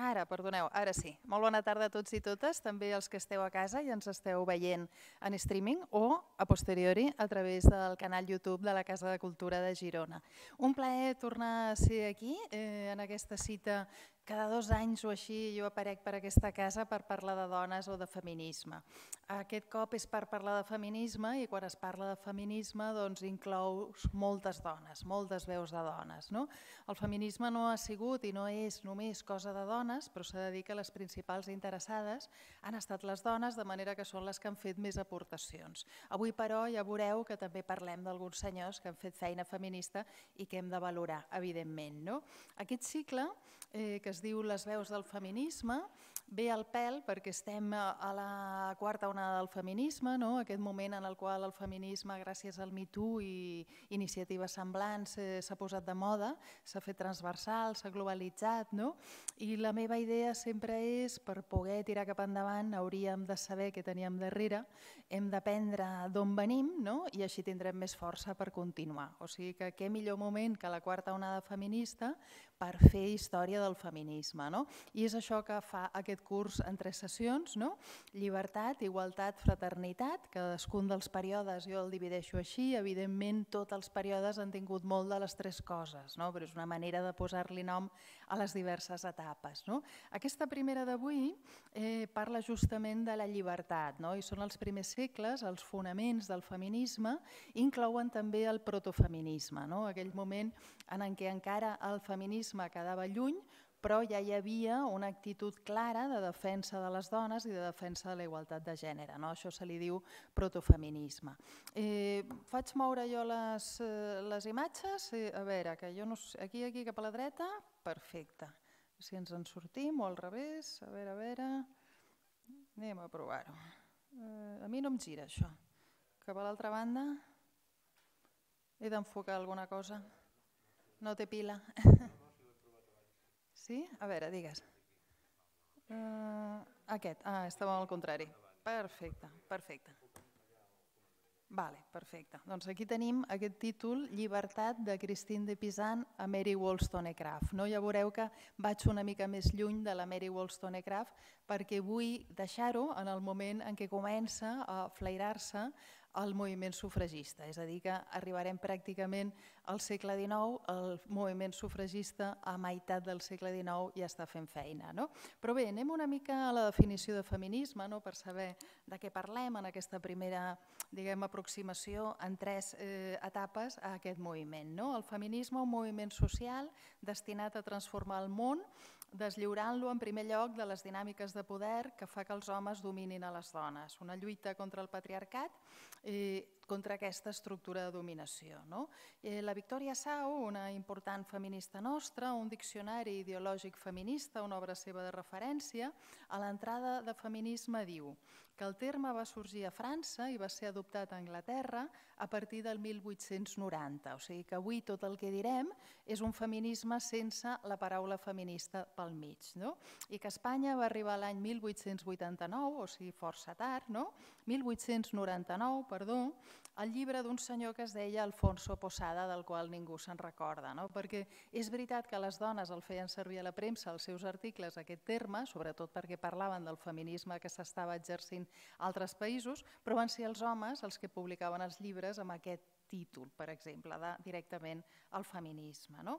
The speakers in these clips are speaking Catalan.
Ara, perdoneu, ara sí. Molt bona tarda a tots i totes, també els que esteu a casa i ens esteu veient en streaming o, a posteriori, a través del canal YouTube de la Casa de Cultura de Girona. Un plaer tornar a ser aquí, eh, en aquesta cita cada dos anys o així jo aparec per aquesta casa per parlar de dones o de feminisme. Aquest cop és per parlar de feminisme i quan es parla de feminisme doncs inclous moltes dones, moltes veus de dones. No? El feminisme no ha sigut i no és només cosa de dones, però s'ha de dir que les principals interessades han estat les dones, de manera que són les que han fet més aportacions. Avui, però, ja veureu que també parlem d'alguns senyors que han fet feina feminista i que hem de valorar, evidentment. No? Aquest cicle, eh, que es diu Les veus del feminisme, ve al pèl perquè estem a la quarta onada del feminisme, no? aquest moment en el qual el feminisme, gràcies al MeToo i iniciatives semblants, eh, s'ha posat de moda, s'ha fet transversal, s'ha globalitzat, no? i la meva idea sempre és, per poder tirar cap endavant, hauríem de saber què teníem darrere, hem d'aprendre d'on venim no? i així tindrem més força per continuar. O sigui que què millor moment que la quarta onada feminista per fer història del feminisme. No? I és això que fa aquest curs en tres sessions, no? llibertat, igualtat, fraternitat, cadascun dels períodes jo el divideixo així, evidentment tots els períodes han tingut molt de les tres coses, no? però és una manera de posar-li nom a les diverses etapes. No? Aquesta primera d'avui eh, parla justament de la llibertat, no? i són els primers segles, els fonaments del feminisme, inclouen també el protofeminisme, no? aquell moment en què encara el feminisme quedava lluny, però ja hi havia una actitud clara de defensa de les dones i de defensa de la igualtat de gènere. No? Això se li diu protofeminisme. Eh, faig moure jo les, eh, les imatges? Eh, a veure, que jo no sé, aquí, aquí cap a la dreta, perfecte. Si ens en sortim o al revés, a veure, a veure, anem a provar-ho. Eh, a mi no em gira això. Cap a l'altra banda, he d'enfocar alguna cosa. No té pila. Sí? A veure, digues. Uh, aquest. Ah, estava al contrari. Perfecte, perfecte. Vale, perfecte. Doncs aquí tenim aquest títol, Llibertat, de Christine de Pizan a Mary Wollstonecraft. No? Ja veureu que vaig una mica més lluny de la Mary Wollstonecraft perquè vull deixar-ho en el moment en què comença a flairar-se el moviment sufragista, és a dir, que arribarem pràcticament al segle XIX, el moviment sufragista a meitat del segle XIX ja està fent feina. No? Però bé, anem una mica a la definició de feminisme no? per saber de què parlem en aquesta primera diguem, aproximació en tres eh, etapes a aquest moviment. No? El feminisme, un moviment social destinat a transformar el món deslliurant-lo en primer lloc de les dinàmiques de poder que fa que els homes dominin a les dones. Una lluita contra el patriarcat i contra aquesta estructura de dominació. No? Eh, la Victòria Sau, una important feminista nostra, un diccionari ideològic feminista, una obra seva de referència, a l'entrada de feminisme diu que el terme va sorgir a França i va ser adoptat a Anglaterra a partir del 1890. O sigui que avui tot el que direm és un feminisme sense la paraula feminista pel mig. No? I que Espanya va arribar l'any 1889, o sigui força tard, no? 1899, perdó, el llibre d'un senyor que es deia Alfonso Posada, del qual ningú se'n recorda. No? Perquè és veritat que les dones el feien servir a la premsa, els seus articles, aquest terme, sobretot perquè parlaven del feminisme que s'estava exercint a altres països, però van ser els homes els que publicaven els llibres amb aquest títol, per exemple, de, directament al feminisme. No?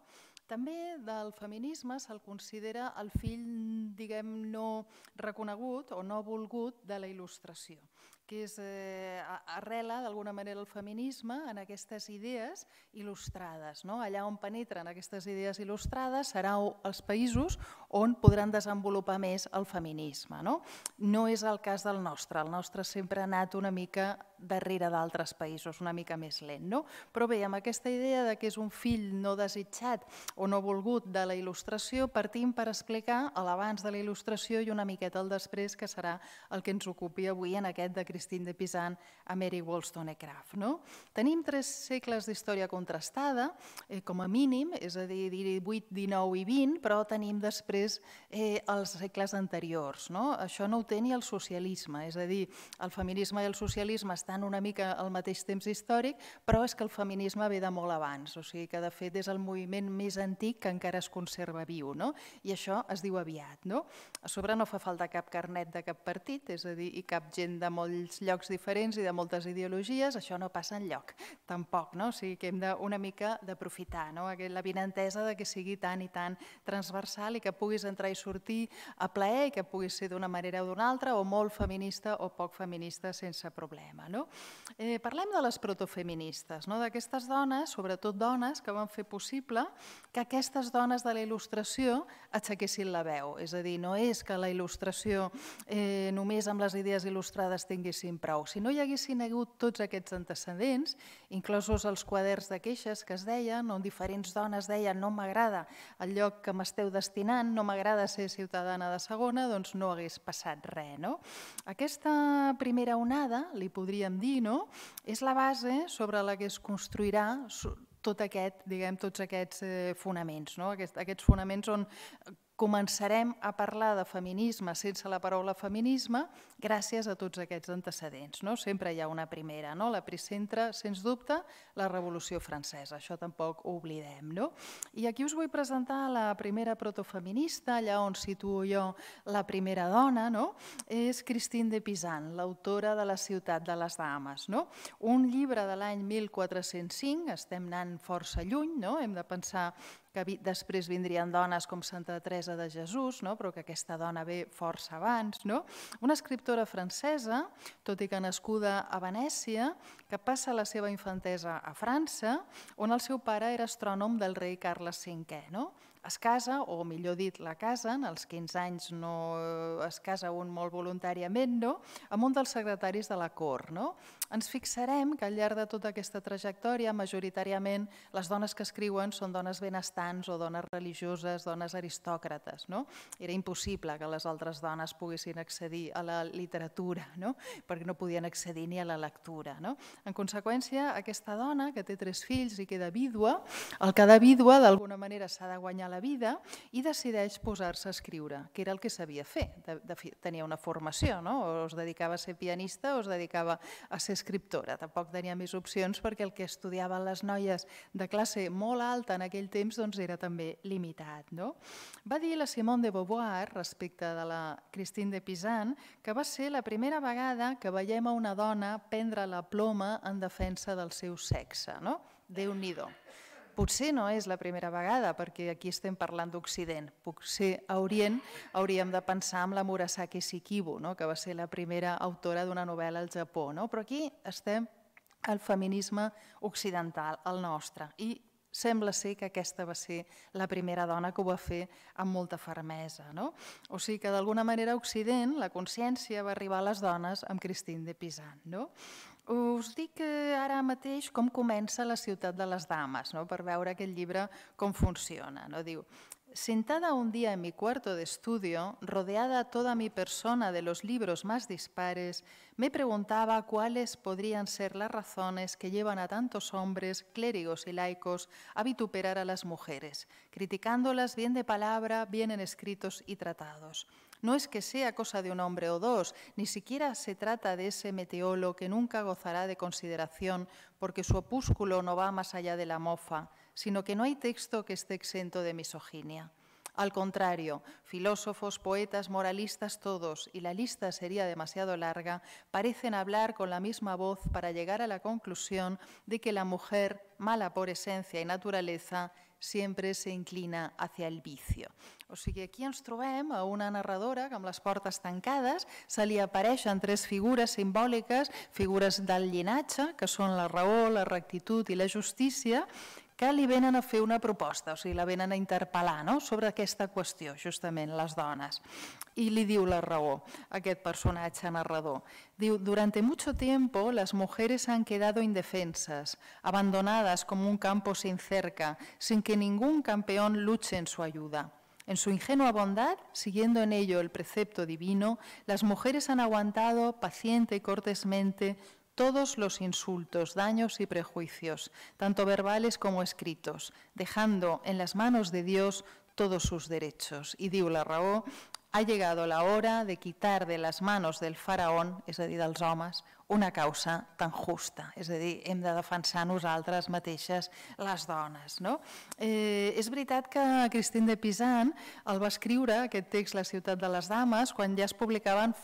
També del feminisme se'l considera el fill, diguem, no reconegut o no volgut de la il·lustració que és, eh, arrela d'alguna manera el feminisme en aquestes idees il·lustrades. No? Allà on penetren aquestes idees il·lustrades serà els països on podran desenvolupar més el feminisme. No, no és el cas del nostre, el nostre sempre ha anat una mica darrere d'altres països, una mica més lent. No? Però bé, amb aquesta idea de que és un fill no desitjat o no volgut de la il·lustració, partim per explicar l'abans de la il·lustració i una miqueta el després, que serà el que ens ocupi avui en aquest de Christine de Pizan a Mary Wollstonecraft. No? Tenim tres segles d'història contrastada, eh, com a mínim, és a dir, 18, 19 i 20, però tenim després eh, els segles anteriors. No? Això no ho té ni el socialisme, és a dir, el feminisme i el socialisme estan una mica al mateix temps històric, però és que el feminisme ve de molt abans, o sigui que de fet és el moviment més antic que encara es conserva viu, no? i això es diu aviat. No? A sobre no fa falta cap carnet de cap partit, és a dir, i cap gent de molts llocs diferents i de moltes ideologies, això no passa en lloc, tampoc, no? o sigui que hem de una mica d'aprofitar no? la vinentesa de que sigui tan i tan transversal i que puguis entrar i sortir a plaer i que puguis ser d'una manera o d'una altra o molt feminista o poc feminista sense problema. No? Eh, parlem de les protofeministes, no? d'aquestes dones, sobretot dones, que van fer possible que aquestes dones de la il·lustració aixequessin la veu. És a dir, no és que la il·lustració eh, només amb les idees il·lustrades tinguessin prou. Si no hi haguessin hagut tots aquests antecedents, inclosos els quaderns de queixes que es deien, on diferents dones deien no m'agrada el lloc que m'esteu destinant, no m'agrada ser ciutadana de segona, doncs no hagués passat res. No? Aquesta primera onada, li podríem dir, no? és la base sobre la que es construirà tot aquest, diguem, tots aquests eh, fonaments, no? Aquest, aquests fonaments on començarem a parlar de feminisme sense la paraula feminisme gràcies a tots aquests antecedents. No? Sempre hi ha una primera. No? La pricentra, sens dubte, la Revolució Francesa. Això tampoc ho oblidem. No? I aquí us vull presentar la primera protofeminista, allà on situo jo la primera dona, no? és Christine de Pizan, l'autora de La ciutat de les dames. No? Un llibre de l'any 1405, estem anant força lluny, no? hem de pensar que després vindrien dones com Santa Teresa de Jesús, no? però que aquesta dona ve força abans. No? Una escriptora francesa, tot i que nascuda a Venècia, que passa la seva infantesa a França, on el seu pare era astrònom del rei Carles V. No? Es casa, o millor dit, la casen, als 15 anys no es casa un molt voluntàriament, no? amb un dels secretaris de la cort. No? Ens fixarem que al llarg de tota aquesta trajectòria, majoritàriament, les dones que escriuen són dones benestants o dones religioses, dones aristòcrates. No? Era impossible que les altres dones poguessin accedir a la literatura, no? perquè no podien accedir ni a la lectura. No? En conseqüència, aquesta dona, que té tres fills i queda vídua, el que de vídua d'alguna manera s'ha de guanyar la vida i decideix posar-se a escriure, que era el que sabia fer. De, de, tenia una formació, no? o es dedicava a ser pianista o es dedicava a ser escriptora. Tampoc tenia més opcions perquè el que estudiaven les noies de classe molt alta en aquell temps doncs, era també limitat. No? Va dir la Simone de Beauvoir respecte de la Christine de Pizan que va ser la primera vegada que veiem a una dona prendre la ploma en defensa del seu sexe. No? Déu-n'hi-do. Potser no és la primera vegada, perquè aquí estem parlant d'Occident. Potser a Orient hauríem de pensar en la Murasaki Shikibu, no? que va ser la primera autora d'una novel·la al Japó. No? Però aquí estem al feminisme occidental, el nostre. I sembla ser que aquesta va ser la primera dona que ho va fer amb molta fermesa. No? O sigui que d'alguna manera a Occident la consciència va arribar a les dones amb Christine de Pizan. No? Us dic ara mateix com la ciutat de les dames, no? per veure aquest llibre com funciona. No? Diu, Sentada un día en mi cuarto de estudio, rodeada toda mi persona de los libros más dispares, me preguntaba cuáles podrían ser las razones que llevan a tantos hombres, clérigos y laicos, a vituperar a las mujeres, criticándolas bien de palabra, bien en escritos y tratados. No es que sea cosa de un hombre o dos, ni siquiera se trata de ese meteolo que nunca gozará de consideración porque su opúsculo no va más allá de la mofa, sino que no hay texto que esté exento de misoginia. Al contrario, filósofos, poetas, moralistas todos, y la lista sería demasiado larga, parecen hablar con la misma voz para llegar a la conclusión de que la mujer, mala por esencia y naturaleza, sempre se inclina hacia el vicio. O sigui, aquí ens trobem a una narradora que amb les portes tancades se li apareixen tres figures simbòliques, figures del llinatge, que són la raó, la rectitud i la justícia, que li venen a fer una proposta, o sigui, la venen a interpel·lar no? sobre aquesta qüestió, justament, les dones. I li diu la raó, aquest personatge narrador. Diu, durante mucho tiempo las mujeres han quedado indefensas, abandonadas como un campo sin cerca, sin que ningún campeón luche en su ayuda. En su ingenua bondad, siguiendo en ello el precepto divino, las mujeres han aguantado paciente y cortésmente todos los insultos, daños y prejuicios, tanto verbales como escritos, dejando en las manos de Dios todos sus derechos. Y diu la raó, ha llegado la hora de quitar de las manos del faraón, és a dir, dels una causa tan justa, és a dir, hem de defensar nosaltres mateixes les dones. No? Eh, és veritat que Christine de Pisan el va escriure, aquest text, La ciutat de les dames, quan ja es publicaven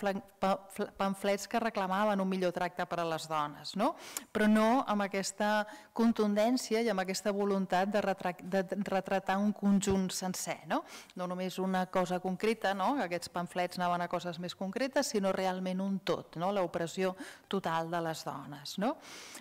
pamflets que reclamaven un millor tracte per a les dones, no? però no amb aquesta contundència i amb aquesta voluntat de, de retratar un conjunt sencer, no? no només una cosa concreta, no? aquests pamflets anaven a coses més concretes, sinó realment un tot, no? l'opressió total total de les dones. No?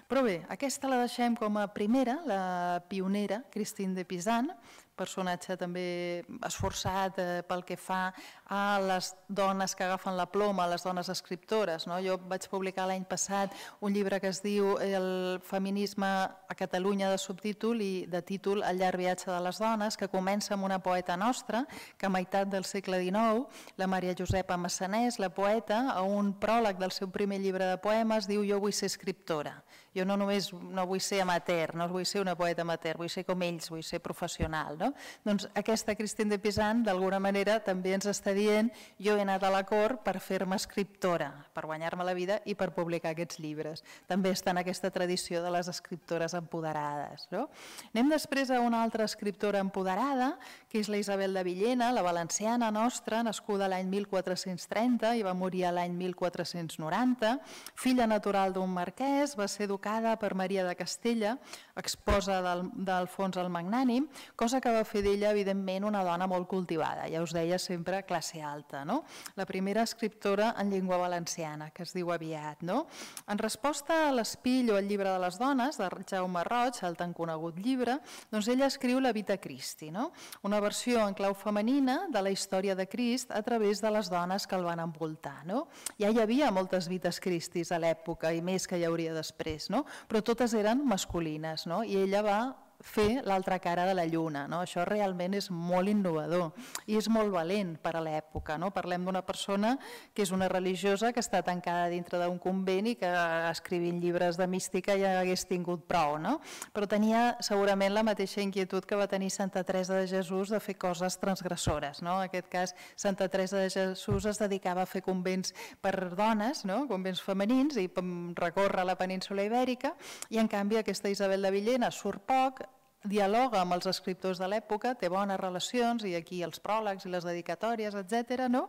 Però bé, aquesta la deixem com a primera, la pionera, Christine de Pisan, personatge també esforçat eh, pel que fa a les dones que agafen la ploma, les dones escriptores. No? Jo vaig publicar l'any passat un llibre que es diu El feminisme a Catalunya de subtítol i de títol El llarg viatge de les dones, que comença amb una poeta nostra que a meitat del segle XIX, la Maria Josepa Massanès, la poeta, a un pròleg del seu primer llibre de poemes, diu Jo vull ser escriptora jo no només no vull ser amateur, no vull ser una poeta amateur, vull ser com ells, vull ser professional. No? Doncs aquesta Cristina de Pisan, d'alguna manera, també ens està dient jo he anat a la cor per fer-me escriptora, per guanyar-me la vida i per publicar aquests llibres. També està en aquesta tradició de les escriptores empoderades. No? Anem després a una altra escriptora empoderada, que és la Isabel de Villena, la valenciana nostra, nascuda l'any 1430 i va morir l'any 1490, filla natural d'un marquès, va ser educada per Maria de Castella, exposa d'Alfons el Magnànim, cosa que va fer d'ella, evidentment, una dona molt cultivada, ja us deia sempre classe alta. No? La primera escriptora en llengua valenciana, que es diu aviat. No? En resposta a l'Espill o el llibre de les dones, de Jaume Roig, el tan conegut llibre, doncs ella escriu la Vita Cristi, no? una versió en clau femenina de la història de Crist a través de les dones que el van envoltar. No? Ja hi havia moltes Vites Cristis a l'època i més que hi hauria després, no? però totes eren masculines no? i ella va fer l'altra cara de la lluna. No? Això realment és molt innovador i és molt valent per a l'època. No? Parlem d'una persona que és una religiosa que està tancada dintre d'un convent i que escrivint llibres de mística ja hagués tingut prou, no? però tenia segurament la mateixa inquietud que va tenir Santa Teresa de Jesús de fer coses transgressores. No? En aquest cas, Santa Teresa de Jesús es dedicava a fer convents per dones, no? convents femenins, i recorre la península ibèrica, i en canvi aquesta Isabel de Villena surt poc, dialoga amb els escriptors de l'època, té bones relacions, i aquí els pròlegs i les dedicatòries, etc. No?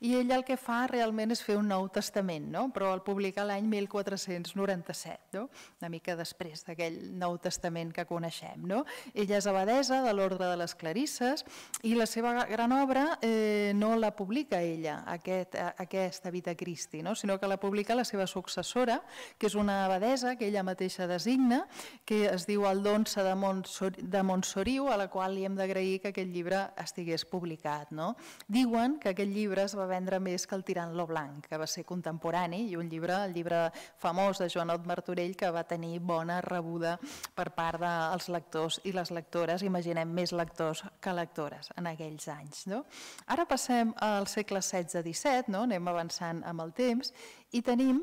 I ell el que fa realment és fer un nou testament, no? però el publica l'any 1497, no? una mica després d'aquell nou testament que coneixem. No? Ella és abadesa de l'ordre de les Clarisses i la seva gran obra eh, no la publica ella, aquest, aquesta Vita Cristi, no? sinó que la publica la seva successora, que és una abadesa que ella mateixa designa, que es diu Aldonsa de Mons de Montsoriu, a la qual li hem d'agrair que aquest llibre estigués publicat. No? Diuen que aquest llibre es va vendre més que el Tirant lo Blanc, que va ser contemporani, i un llibre, el llibre famós de Joanot Martorell, que va tenir bona rebuda per part dels lectors i les lectores, imaginem més lectors que lectores en aquells anys. No? Ara passem al segle XVI-XVII, no? anem avançant amb el temps, i tenim,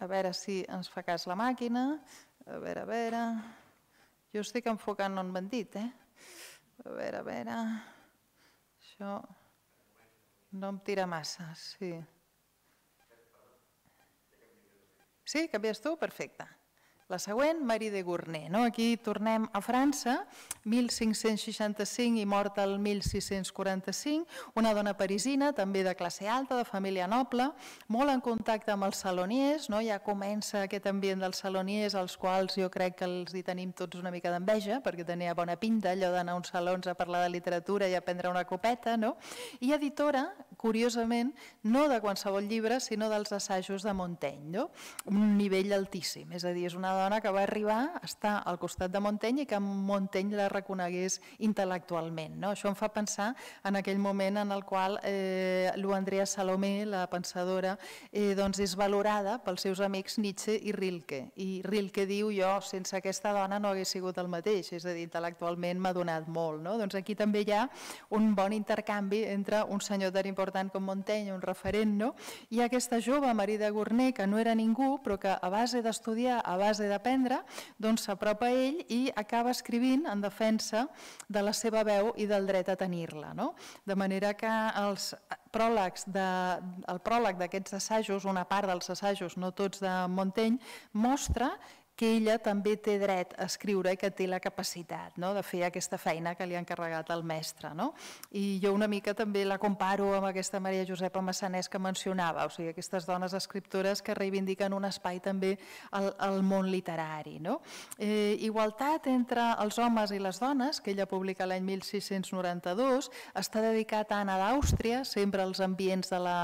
a veure si ens fa cas la màquina, a veure, a veure... Jo estic enfocant on m'han dit, eh? A veure, a veure... Això no em tira massa, sí. Sí, canvies tu? Perfecte. La següent, Marie de Gournay. No? Aquí tornem a França, 1565 i morta el 1645, una dona parisina, també de classe alta, de família noble, molt en contacte amb els saloniers, no? ja comença aquest ambient dels saloniers, als quals jo crec que els hi tenim tots una mica d'enveja, perquè tenia bona pinta allò d'anar a uns salons a parlar de literatura i a prendre una copeta, no? i editora, curiosament, no de qualsevol llibre, sinó dels assajos de Montaigne, no? un nivell altíssim, és a dir, és una dona que va arribar a estar al costat de Montaigne i que Montaigne la reconegués intel·lectualment. No? Això em fa pensar en aquell moment en el qual eh, l'Andrea Salomé, la pensadora, eh, doncs és valorada pels seus amics Nietzsche i Rilke. I Rilke diu, jo sense aquesta dona no hagués sigut el mateix, és a dir, intel·lectualment m'ha donat molt. No? Doncs aquí també hi ha un bon intercanvi entre un senyor tan important com Montaigne, un referent, no? i aquesta jove, Marie de que no era ningú, però que a base d'estudiar, a base d'aprendre, doncs s'apropa a ell i acaba escrivint en defensa de la seva veu i del dret a tenir-la. No? De manera que els pròlegs de, el pròleg d'aquests assajos, una part dels assajos, no tots de Montaigne, mostra que ella també té dret a escriure i que té la capacitat no? de fer aquesta feina que li ha encarregat el mestre. No? I jo una mica també la comparo amb aquesta Maria Josepa Massanès que mencionava, o sigui, aquestes dones escriptores que reivindiquen un espai també al, al món literari. No? Eh, igualtat entre els homes i les dones, que ella publica l'any 1692, està dedicat a Anna d'Àustria, sempre als ambients de la,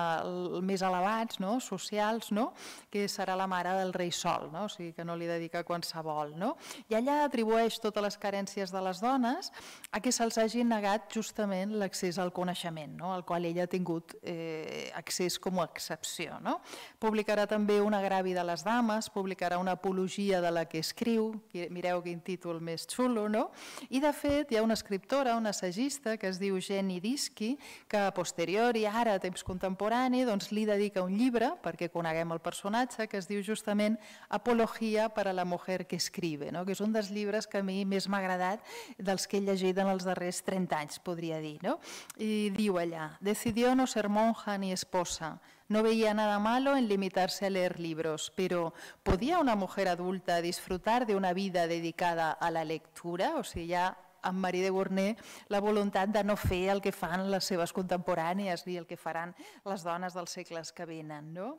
més elevats, no? socials, no? que serà la mare del rei Sol, no? o sigui que no li dedica dedica qualsevol. No? I allà atribueix totes les carències de les dones a que se'ls hagi negat justament l'accés al coneixement, no? al qual ella ha tingut eh, accés com a excepció. No? Publicarà també un agravi de les dames, publicarà una apologia de la que escriu, mireu quin títol més xulo, no? i de fet hi ha una escriptora, una assagista, que es diu Jenny Disky, que a posteriori, ara a temps contemporani, doncs, li dedica un llibre, perquè coneguem el personatge, que es diu justament Apologia per a la mujer que escribe, no? que és un dels llibres que a mi més m'ha agradat dels que he llegit en els darrers 30 anys, podria dir. No? I diu allà, decidió no ser monja ni esposa, no veía nada malo en limitarse a leer libros, pero ¿podía una mujer adulta disfrutar de una vida dedicada a la lectura? O sigui, ja amb Marie de Gournay la voluntat de no fer el que fan les seves contemporànies ni el que faran les dones dels segles que venen. No?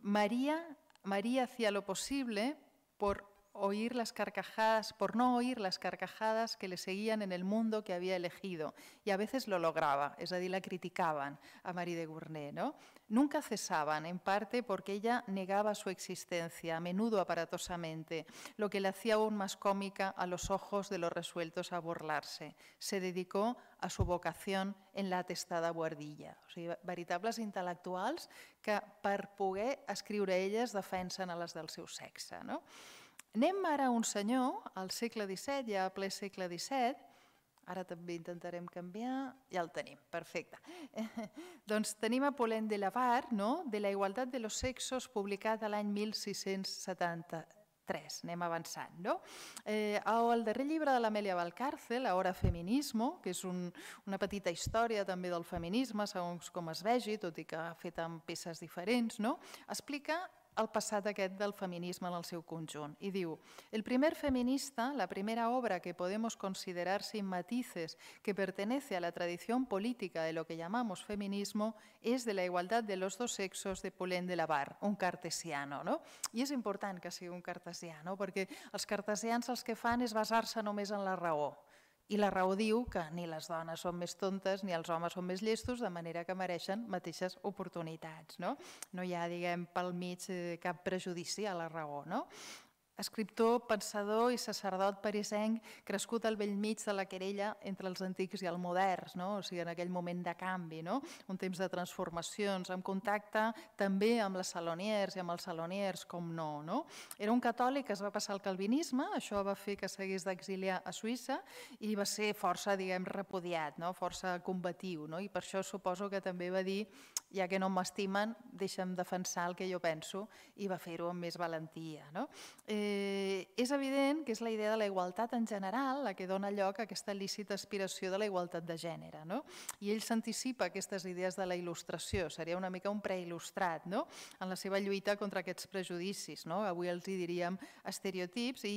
Maria, Maria hacía lo possible por oír las carcajadas, por no oír las carcajadas que le seguían en el mundo que había elegido. Y a veces lo lograba, es decir, la criticaban a Marie de Gournay. ¿no? Nunca cesaban, en parte porque ella negaba su existencia, a menudo aparatosamente, lo que le hacía aún más cómica a los ojos de los resueltos a burlarse. Se dedicó a su vocación en la atestada guardilla. O sigui, veritables intel·lectuals que per poder escriure elles defensen a les del seu sexe. No? Anem ara a un senyor, al segle XVII, ja a ple segle XVII, ara també intentarem canviar, ja el tenim, perfecte. doncs tenim a Paulin de Lavar, no? de la igualtat de los sexos, publicat l'any 1670, 3, anem avançant. No? Eh, el darrer llibre de l'Amèlia Valcárcel, Ahora Feminismo, que és un, una petita història també del feminisme, segons com es vegi, tot i que fet amb peces diferents, no? explica el passat aquest del feminisme en el seu conjunt. I diu, el primer feminista, la primera obra que podemos considerar sin matices que pertenece a la tradición política de lo que llamamos feminismo es de la igualdad de los dos sexos de Paulin de Lavar, un cartesiano. No? I és important que sigui un cartesiano, perquè els cartesians els que fan és basar-se només en la raó i la raó diu que ni les dones són més tontes ni els homes són més llestos, de manera que mereixen mateixes oportunitats. No, no hi ha, diguem, pel mig eh, cap prejudici a la raó. No? Escriptor, pensador i sacerdot parisenc crescut al vell mig de la querella entre els antics i els moderns, no? o sigui, en aquell moment de canvi, no? un temps de transformacions, amb contacte també amb les saloniers i amb els saloniers, com no. no? Era un catòlic que es va passar al calvinisme, això va fer que s'hagués d'exiliar a Suïssa i va ser força, diguem, repudiat, no? força combatiu, no? i per això suposo que també va dir, ja que no m'estimen, deixa'm defensar el que jo penso, i va fer-ho amb més valentia. No? Eh, eh, és evident que és la idea de la igualtat en general la que dona lloc a aquesta lícita aspiració de la igualtat de gènere. No? I ell s'anticipa aquestes idees de la il·lustració, seria una mica un preil·lustrat no? en la seva lluita contra aquests prejudicis. No? Avui els hi diríem estereotips i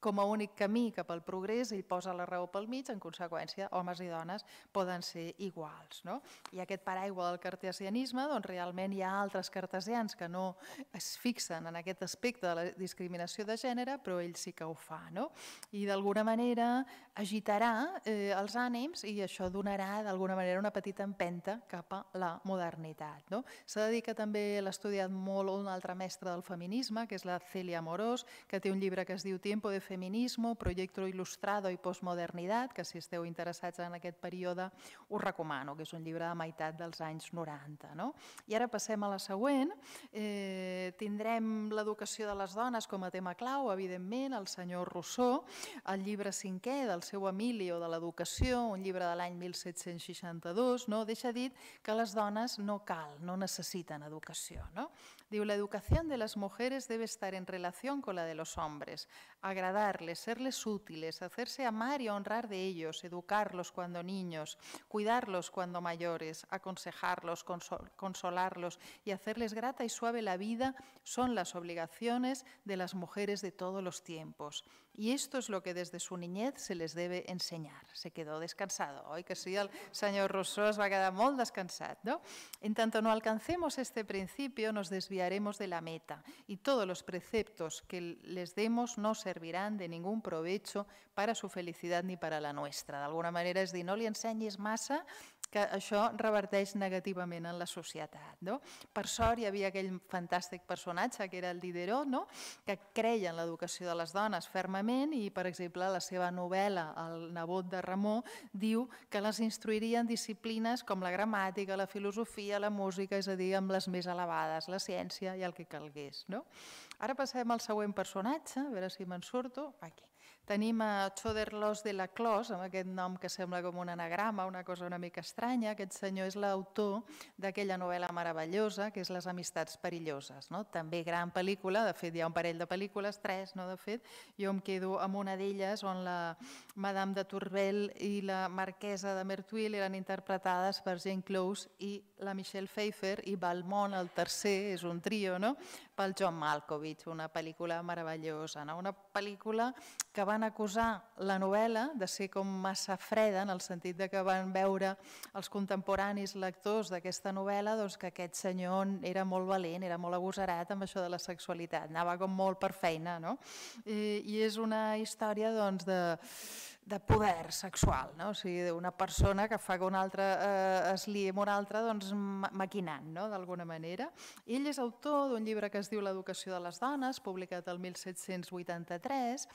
com a únic camí cap al progrés, ell posa la raó pel mig, en conseqüència, homes i dones poden ser iguals. No? I aquest paraigua del cartesianisme, doncs realment hi ha altres cartesians que no es fixen en aquest aspecte de la discriminació de gènere, però ell sí que ho fa. No? I d'alguna manera agitarà eh, els ànims i això donarà d'alguna manera una petita empenta cap a la modernitat. No? S'ha de dir que també l'ha estudiat molt un altre mestre del feminisme, que és la Celia Morós, que té un llibre que es diu Tiempo de feminismo, proyecto ilustrado i postmodernidad, que si esteu interessats en aquest període us recomano, que és un llibre de meitat dels anys 90. No? I ara passem a la següent. Eh, tindrem l'educació de les dones com a tema clau, evidentment, el senyor Rousseau, el llibre cinquè del seu Emilio de l'educació, un llibre de l'any 1762, no? deixa dit que les dones no cal, no necessiten educació. No? Diu, la educación de las mujeres debe estar en relación con la de los hombres, agradarles, serles útiles, hacerse amar y honrar de ellos, educarlos cuando niños, cuidarlos cuando mayores, aconsejarlos, consolarlos y hacerles grata y suave la vida son las obligaciones de las mujeres de todos los tiempos. Y esto es lo que desde su niñez se les debe enseñar. Se quedó descansado. Hoy que sí, el señor Rousseau es va quedar molt descansat. ¿no? En tanto no alcancemos este principio, nos desviaremos de la meta y todos los preceptos que les demos no servirán de ningún provecho para su felicidad ni para la nuestra. D'alguna manera és dir, no li ensenyis massa que això reverteix negativament en la societat. No? Per sort hi havia aquell fantàstic personatge que era el Diderot, no? que creia en l'educació de les dones fermament i, per exemple, la seva novel·la, El nebot de Ramó, diu que les instruiria en disciplines com la gramàtica, la filosofia, la música, és a dir, amb les més elevades, la ciència i el que calgués. No? Ara passem al següent personatge, a veure si me'n surto. Aquí. Tenim a Choderlos de la Clos, amb aquest nom que sembla com un anagrama, una cosa una mica estranya. Aquest senyor és l'autor d'aquella novel·la meravellosa, que és Les amistats perilloses. No? També gran pel·lícula, de fet hi ha un parell de pel·lícules, tres, no de fet. Jo em quedo amb una d'elles on la Madame de Tourbel i la marquesa de Mertuil eren interpretades per Jane Close i la Michelle Pfeiffer i Balmont, el tercer, és un trio, no? Pel John Malkovich, una pel·lícula meravellosa, no? una pel·lícula que van acusar la novel·la de ser com massa freda, en el sentit de que van veure els contemporanis lectors d'aquesta novel·la doncs, que aquest senyor era molt valent, era molt agosarat amb això de la sexualitat, anava com molt per feina. No? I, i és una història doncs, de de poder sexual, no? o sigui, una persona que fa que una altra eh, es liï amb una altra doncs, maquinant, no? d'alguna manera. Ell és autor d'un llibre que es diu L'educació de les dones, publicat el 1783,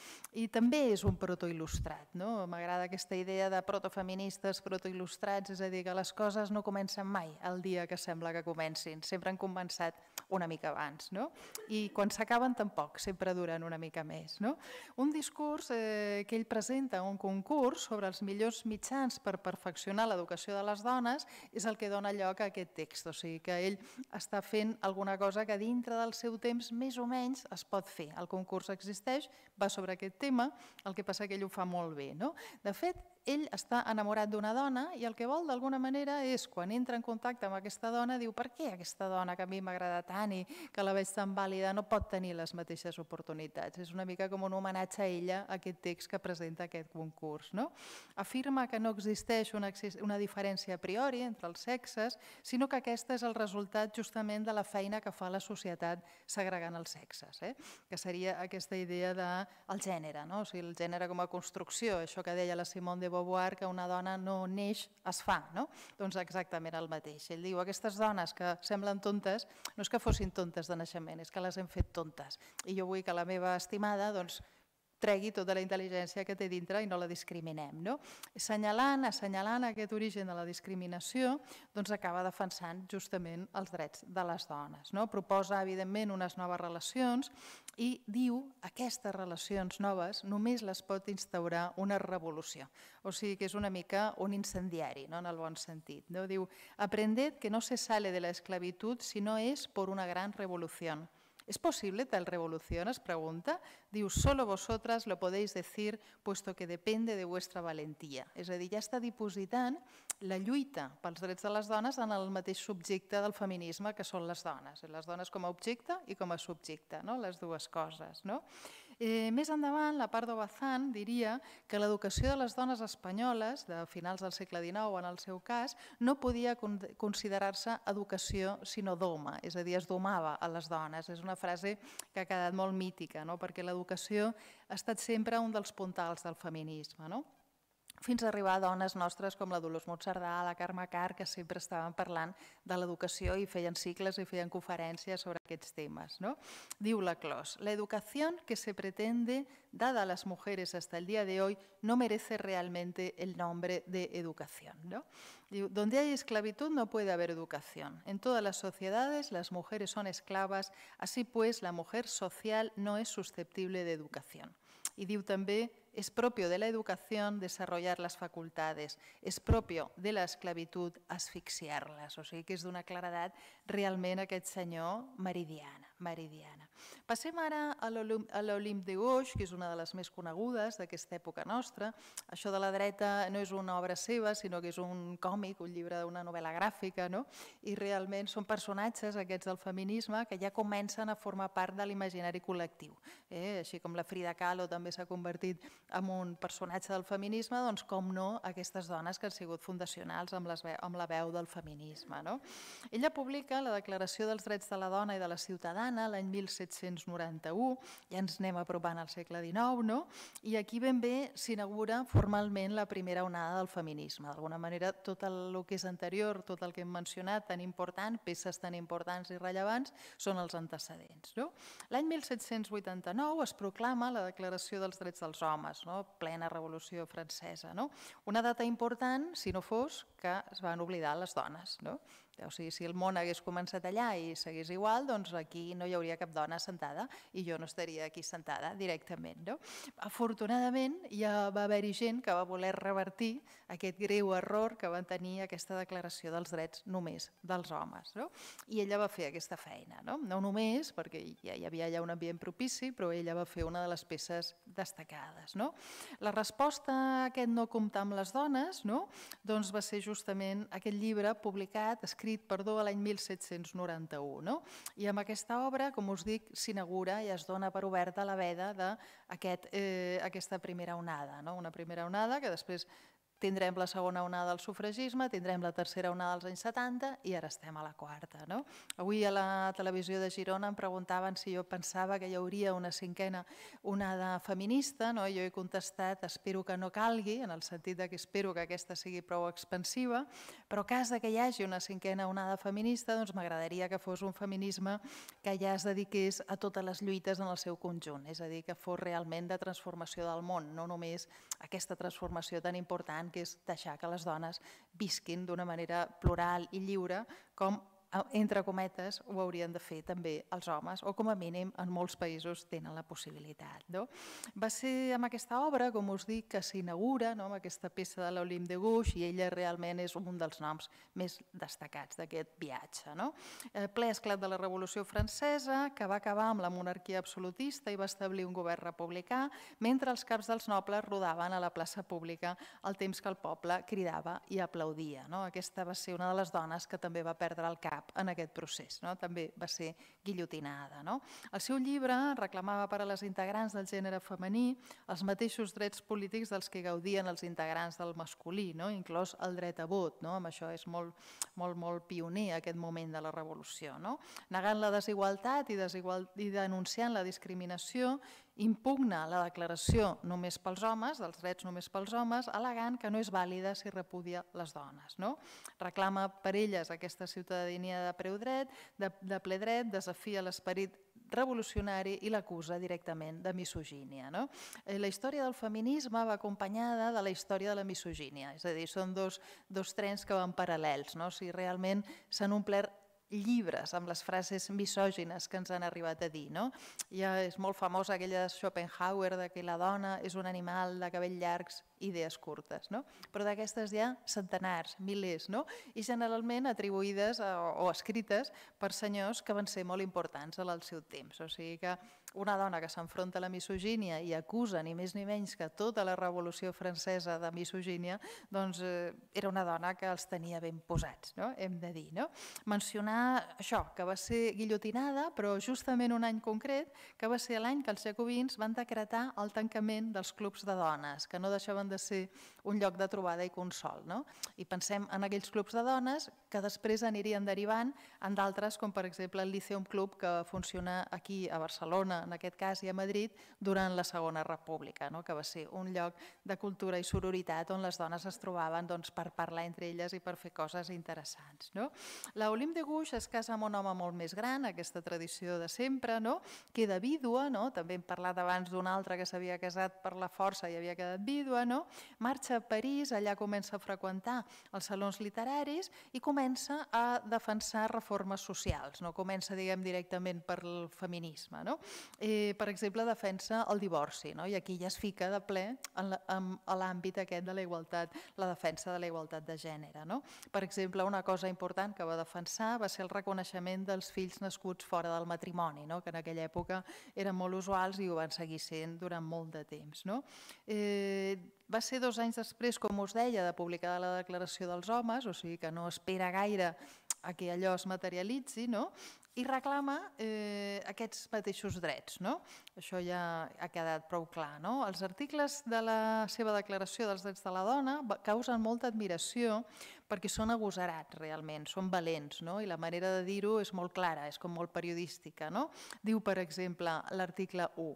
i també és un protoil·lustrat. No? M'agrada aquesta idea de protofeministes, protoil·lustrats, és a dir, que les coses no comencen mai el dia que sembla que comencin, sempre han començat una mica abans, no? i quan s'acaben tampoc, sempre duren una mica més. No? Un discurs eh, que ell presenta, un concurs sobre els millors mitjans per perfeccionar l'educació de les dones és el que dona lloc a aquest text. O sigui que ell està fent alguna cosa que dintre del seu temps més o menys es pot fer. El concurs existeix, va sobre aquest tema, el que passa que ell ho fa molt bé. No? De fet, ell està enamorat d'una dona i el que vol d'alguna manera és, quan entra en contacte amb aquesta dona, diu per què aquesta dona que a mi m'agrada tant i que la veig tan vàlida no pot tenir les mateixes oportunitats. És una mica com un homenatge a ella, aquest text que presenta aquest concurs. No? Afirma que no existeix una, una diferència a priori entre els sexes, sinó que aquesta és el resultat justament de la feina que fa la societat segregant els sexes, eh? que seria aquesta idea del de gènere, no? o sigui, el gènere com a construcció, això que deia la Simone de Beauvoir que una dona no neix, es fa. No? Doncs exactament el mateix. Ell diu, aquestes dones que semblen tontes, no és que fossin tontes de naixement, és que les hem fet tontes. I jo vull que la meva estimada doncs, tregui tota la intel·ligència que té dintre i no la discriminem. No? Assenyalant, assenyalant aquest origen de la discriminació, doncs acaba defensant justament els drets de les dones. No? Proposa, evidentment, unes noves relacions i diu aquestes relacions noves només les pot instaurar una revolució. O sigui que és una mica un incendiari, no? en el bon sentit. No? Diu, aprended que no se sale de la esclavitud si no és por una gran revolució. ¿Es posible tal revolución? Es pregunta. Diu, solo vosotras lo podéis decir, puesto que depende de vuestra valentia. És a dir, ja està dipositant la lluita pels drets de les dones en el mateix subjecte del feminisme, que són les dones. Les dones com a objecte i com a subjecte, no? les dues coses. No? Eh, més endavant, la part d'Obazán diria que l'educació de les dones espanyoles, de finals del segle XIX en el seu cas, no podia considerar-se educació sinó doma, és a dir, es domava a les dones. És una frase que ha quedat molt mítica, no? perquè l'educació ha estat sempre un dels puntals del feminisme. No? Fins a arribar a dones nostres com la Dolors Montcerdà, la Carme Car, que sempre estaven parlant de l'educació i feien cicles i feien conferències sobre aquests temes. ¿no? Diu la Clos, la educación que se pretende, dada a las mujeres hasta el día de hoy, no merece realmente el nombre de educación. ¿no? Diu, donde hay esclavitud no puede haber educación. En todas las sociedades las mujeres son esclavas, así pues la mujer social no es susceptible de educación. Y diu també es propio de la educación desarrollar las facultades, es propio de la esclavitud asfixiar-les. O sigui que és d'una claredat realment aquest senyor meridiana. Meridiana. Passem ara a l'Olimp de Gauche, que és una de les més conegudes d'aquesta època nostra. Això de la dreta no és una obra seva, sinó que és un còmic, un llibre d'una novel·la gràfica, no? i realment són personatges, aquests del feminisme, que ja comencen a formar part de l'imaginari col·lectiu. Eh? Així com la Frida Kahlo també s'ha convertit amb un personatge del feminisme, doncs com no aquestes dones que han sigut fundacionals amb, les, amb la veu del feminisme. No? Ella publica la Declaració dels Drets de la Dona i de la Ciutadana l'any 1791, ja ens anem apropant al segle XIX, no? i aquí ben bé s'inaugura formalment la primera onada del feminisme. D'alguna manera, tot el que és anterior, tot el que hem mencionat, tan important, peces tan importants i rellevants, són els antecedents. No? L'any 1789 es proclama la Declaració dels Drets dels Homes, no? plena Revolució Francesa. No? Una data important, si no fos, que es van oblidar les dones. No? O sigui, si el món hagués començat allà i seguís igual, doncs aquí no hi hauria cap dona sentada i jo no estaria aquí sentada directament. No? Afortunadament, ja va haver-hi gent que va voler revertir aquest greu error que van tenir aquesta declaració dels drets només dels homes. No? I ella va fer aquesta feina. No, no només, perquè ja hi havia ja un ambient propici, però ella va fer una de les peces destacades. No? La resposta a aquest no comptar amb les dones no? doncs va ser justament aquest llibre publicat, escrit escrit perdó, l'any 1791. No? I amb aquesta obra, com us dic, s'inaugura i es dona per oberta la veda d'aquesta eh, aquesta primera onada. No? Una primera onada que després tindrem la segona onada del sufragisme, tindrem la tercera onada dels anys 70 i ara estem a la quarta. No? Avui a la televisió de Girona em preguntaven si jo pensava que hi hauria una cinquena onada feminista, no? jo he contestat espero que no calgui, en el sentit que espero que aquesta sigui prou expansiva, però cas que hi hagi una cinquena onada feminista, doncs m'agradaria que fos un feminisme que ja es dediqués a totes les lluites en el seu conjunt, és a dir, que fos realment de transformació del món, no només aquesta transformació tan important que és deixar que les dones visquin d'una manera plural i lliure com entre cometes, ho haurien de fer també els homes, o com a mínim en molts països tenen la possibilitat. No? Va ser amb aquesta obra, com us dic, que s'inaugura, no? amb aquesta peça de l'Olim de Gouche, i ella realment és un dels noms més destacats d'aquest viatge. No? Eh, ple esclat de la Revolució Francesa, que va acabar amb la monarquia absolutista i va establir un govern republicà, mentre els caps dels nobles rodaven a la plaça pública el temps que el poble cridava i aplaudia. No? Aquesta va ser una de les dones que també va perdre el cap cap en aquest procés. No? També va ser guillotinada. No? El seu llibre reclamava per a les integrants del gènere femení els mateixos drets polítics dels que gaudien els integrants del masculí, no? inclòs el dret a vot. No? Amb això és molt, molt, molt pioner aquest moment de la revolució. No? Negant la desigualtat i, desigual, i denunciant la discriminació impugna la declaració només pels homes, dels drets només pels homes, alegant que no és vàlida si repudia les dones. No? Reclama per elles aquesta ciutadania de preu dret, de, de ple dret, desafia l'esperit revolucionari i l'acusa directament de misogínia. No? Eh, la història del feminisme va acompanyada de la història de la misogínia, és a dir, són dos, dos trens que van paral·lels. No? Sigui, realment s'han omplert llibres amb les frases misògines que ens han arribat a dir. No? Ja és molt famosa aquella de Schopenhauer de que la dona és un animal de cabell llargs idees curtes, no? però d'aquestes hi ha centenars, milers, no? i generalment atribuïdes o, o escrites per senyors que van ser molt importants al seu temps. O sigui que una dona que s'enfronta a la misogínia i acusa ni més ni menys que tota la Revolució Francesa de misogínia, doncs eh, era una dona que els tenia ben posats, no? hem de dir. No? Mencionar això, que va ser guillotinada, però justament un any concret, que va ser l'any que els jacobins van decretar el tancament dels clubs de dones, que no deixaven de ser un lloc de trobada i consol. No? I pensem en aquells clubs de dones que després anirien derivant en d'altres, com per exemple el Liceum Club, que funciona aquí a Barcelona, en aquest cas, i a Madrid, durant la Segona República, no? que va ser un lloc de cultura i sororitat on les dones es trobaven doncs, per parlar entre elles i per fer coses interessants. No? La Olim de Guix es casa amb un home molt més gran, aquesta tradició de sempre, no? queda vídua, no? també hem parlat abans d'una altra que s'havia casat per la força i havia quedat vídua, no? marxa a París, allà comença a freqüentar els salons literaris i comença a defensar reformes socials, no comença diguem directament per el feminisme. No? Eh, per exemple, defensa el divorci no? i aquí ja es fica de ple en l'àmbit aquest de la igualtat, la defensa de la igualtat de gènere. No? Per exemple, una cosa important que va defensar va ser el reconeixement dels fills nascuts fora del matrimoni, no? que en aquella època eren molt usuals i ho van seguir sent durant molt de temps. No? Eh, va ser dos anys després, com us deia, de publicar la Declaració dels Homes, o sigui que no espera gaire a que allò es materialitzi, no? I reclama eh, aquests mateixos drets. No? Això ja ha quedat prou clar. No? Els articles de la seva declaració dels drets de la dona causen molta admiració perquè són agosarats realment, són valents, no? i la manera de dir-ho és molt clara, és com molt periodística. No? Diu, per exemple, l'article 1,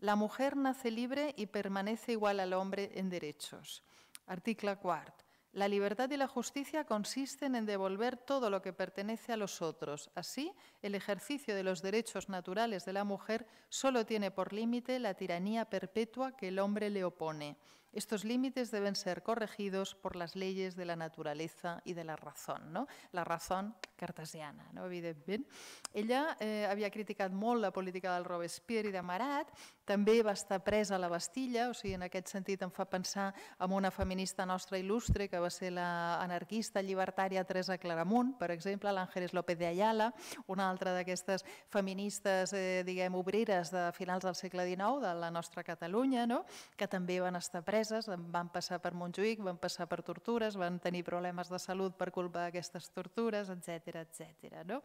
la mujer nace libre y permanece igual al hombre en derechos. Article 4. La libertad y la justicia consisten en devolver todo lo que pertenece a los otros. Así, el ejercicio de los derechos naturales de la mujer solo tiene por límite la tiranía perpetua que el hombre le opone. Estos límites deben ser corregidos por las leyes de la naturaleza i de la razón, no? la razón cartesiana, no? evidentment. Ella eh, havia criticat molt la política del Robespierre i de Marat, també va estar presa a la Bastilla, o sigui, en aquest sentit em fa pensar en una feminista nostra il·lustre, que va ser l'anarquista llibertària Teresa Claramunt, per exemple, l'Àngeles López de Ayala, una altra d'aquestes feministes, eh, diguem, obreres de finals del segle XIX, de la nostra Catalunya, no? que també van estar preses preses, van passar per Montjuïc, van passar per tortures, van tenir problemes de salut per culpa d'aquestes tortures, etc etc. No?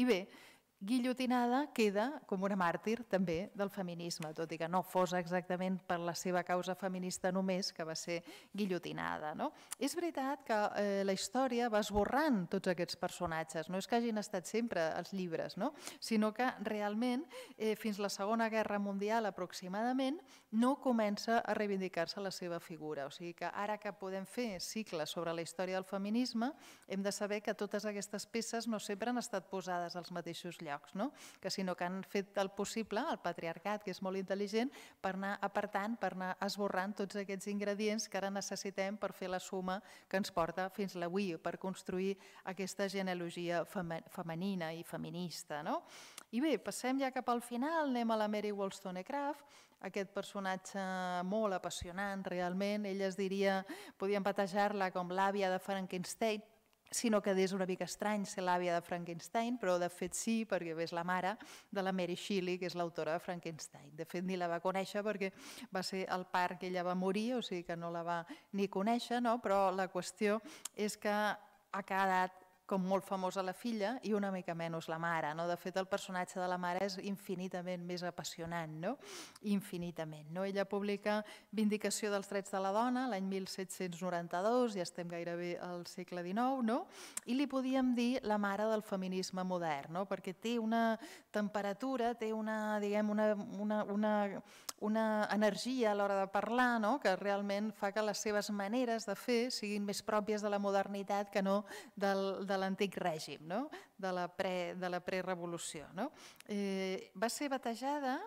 I bé, guillotinada queda com una màrtir també del feminisme, tot i que no fos exactament per la seva causa feminista només que va ser guillotinada. No? És veritat que eh, la història va esborrant tots aquests personatges, no és que hagin estat sempre els llibres, no? sinó que realment eh, fins la Segona Guerra Mundial aproximadament no comença a reivindicar-se la seva figura. O sigui que ara que podem fer cicles sobre la història del feminisme, hem de saber que totes aquestes peces no sempre han estat posades als mateixos llocs no? que sinó que han fet el possible, el patriarcat, que és molt intel·ligent, per anar apartant, per anar esborrant tots aquests ingredients que ara necessitem per fer la suma que ens porta fins l'avui, per construir aquesta genealogia femenina i feminista. No? I bé, passem ja cap al final, anem a la Mary Wollstonecraft, aquest personatge molt apassionant realment, ella es diria, podíem batejar-la com l'àvia de Frankenstein, sinó que és una mica estrany ser l'àvia de Frankenstein, però de fet sí, perquè és la mare de la Mary Shelley, que és l'autora de Frankenstein. De fet, ni la va conèixer perquè va ser el parc que ella va morir, o sigui que no la va ni conèixer, no? però la qüestió és que ha quedat com molt famosa la filla i una mica menys la mare. No? De fet, el personatge de la mare és infinitament més apassionant, no? infinitament. No? Ella publica Vindicació dels drets de la dona l'any 1792, ja estem gairebé al segle XIX, no? i li podíem dir la mare del feminisme modern, no? perquè té una temperatura, té una, diguem, una, una, una, una energia a l'hora de parlar no? que realment fa que les seves maneres de fer siguin més pròpies de la modernitat que no del, de l'antic règim, no? de la, pre, de la prerevolució. No? Eh, va ser batejada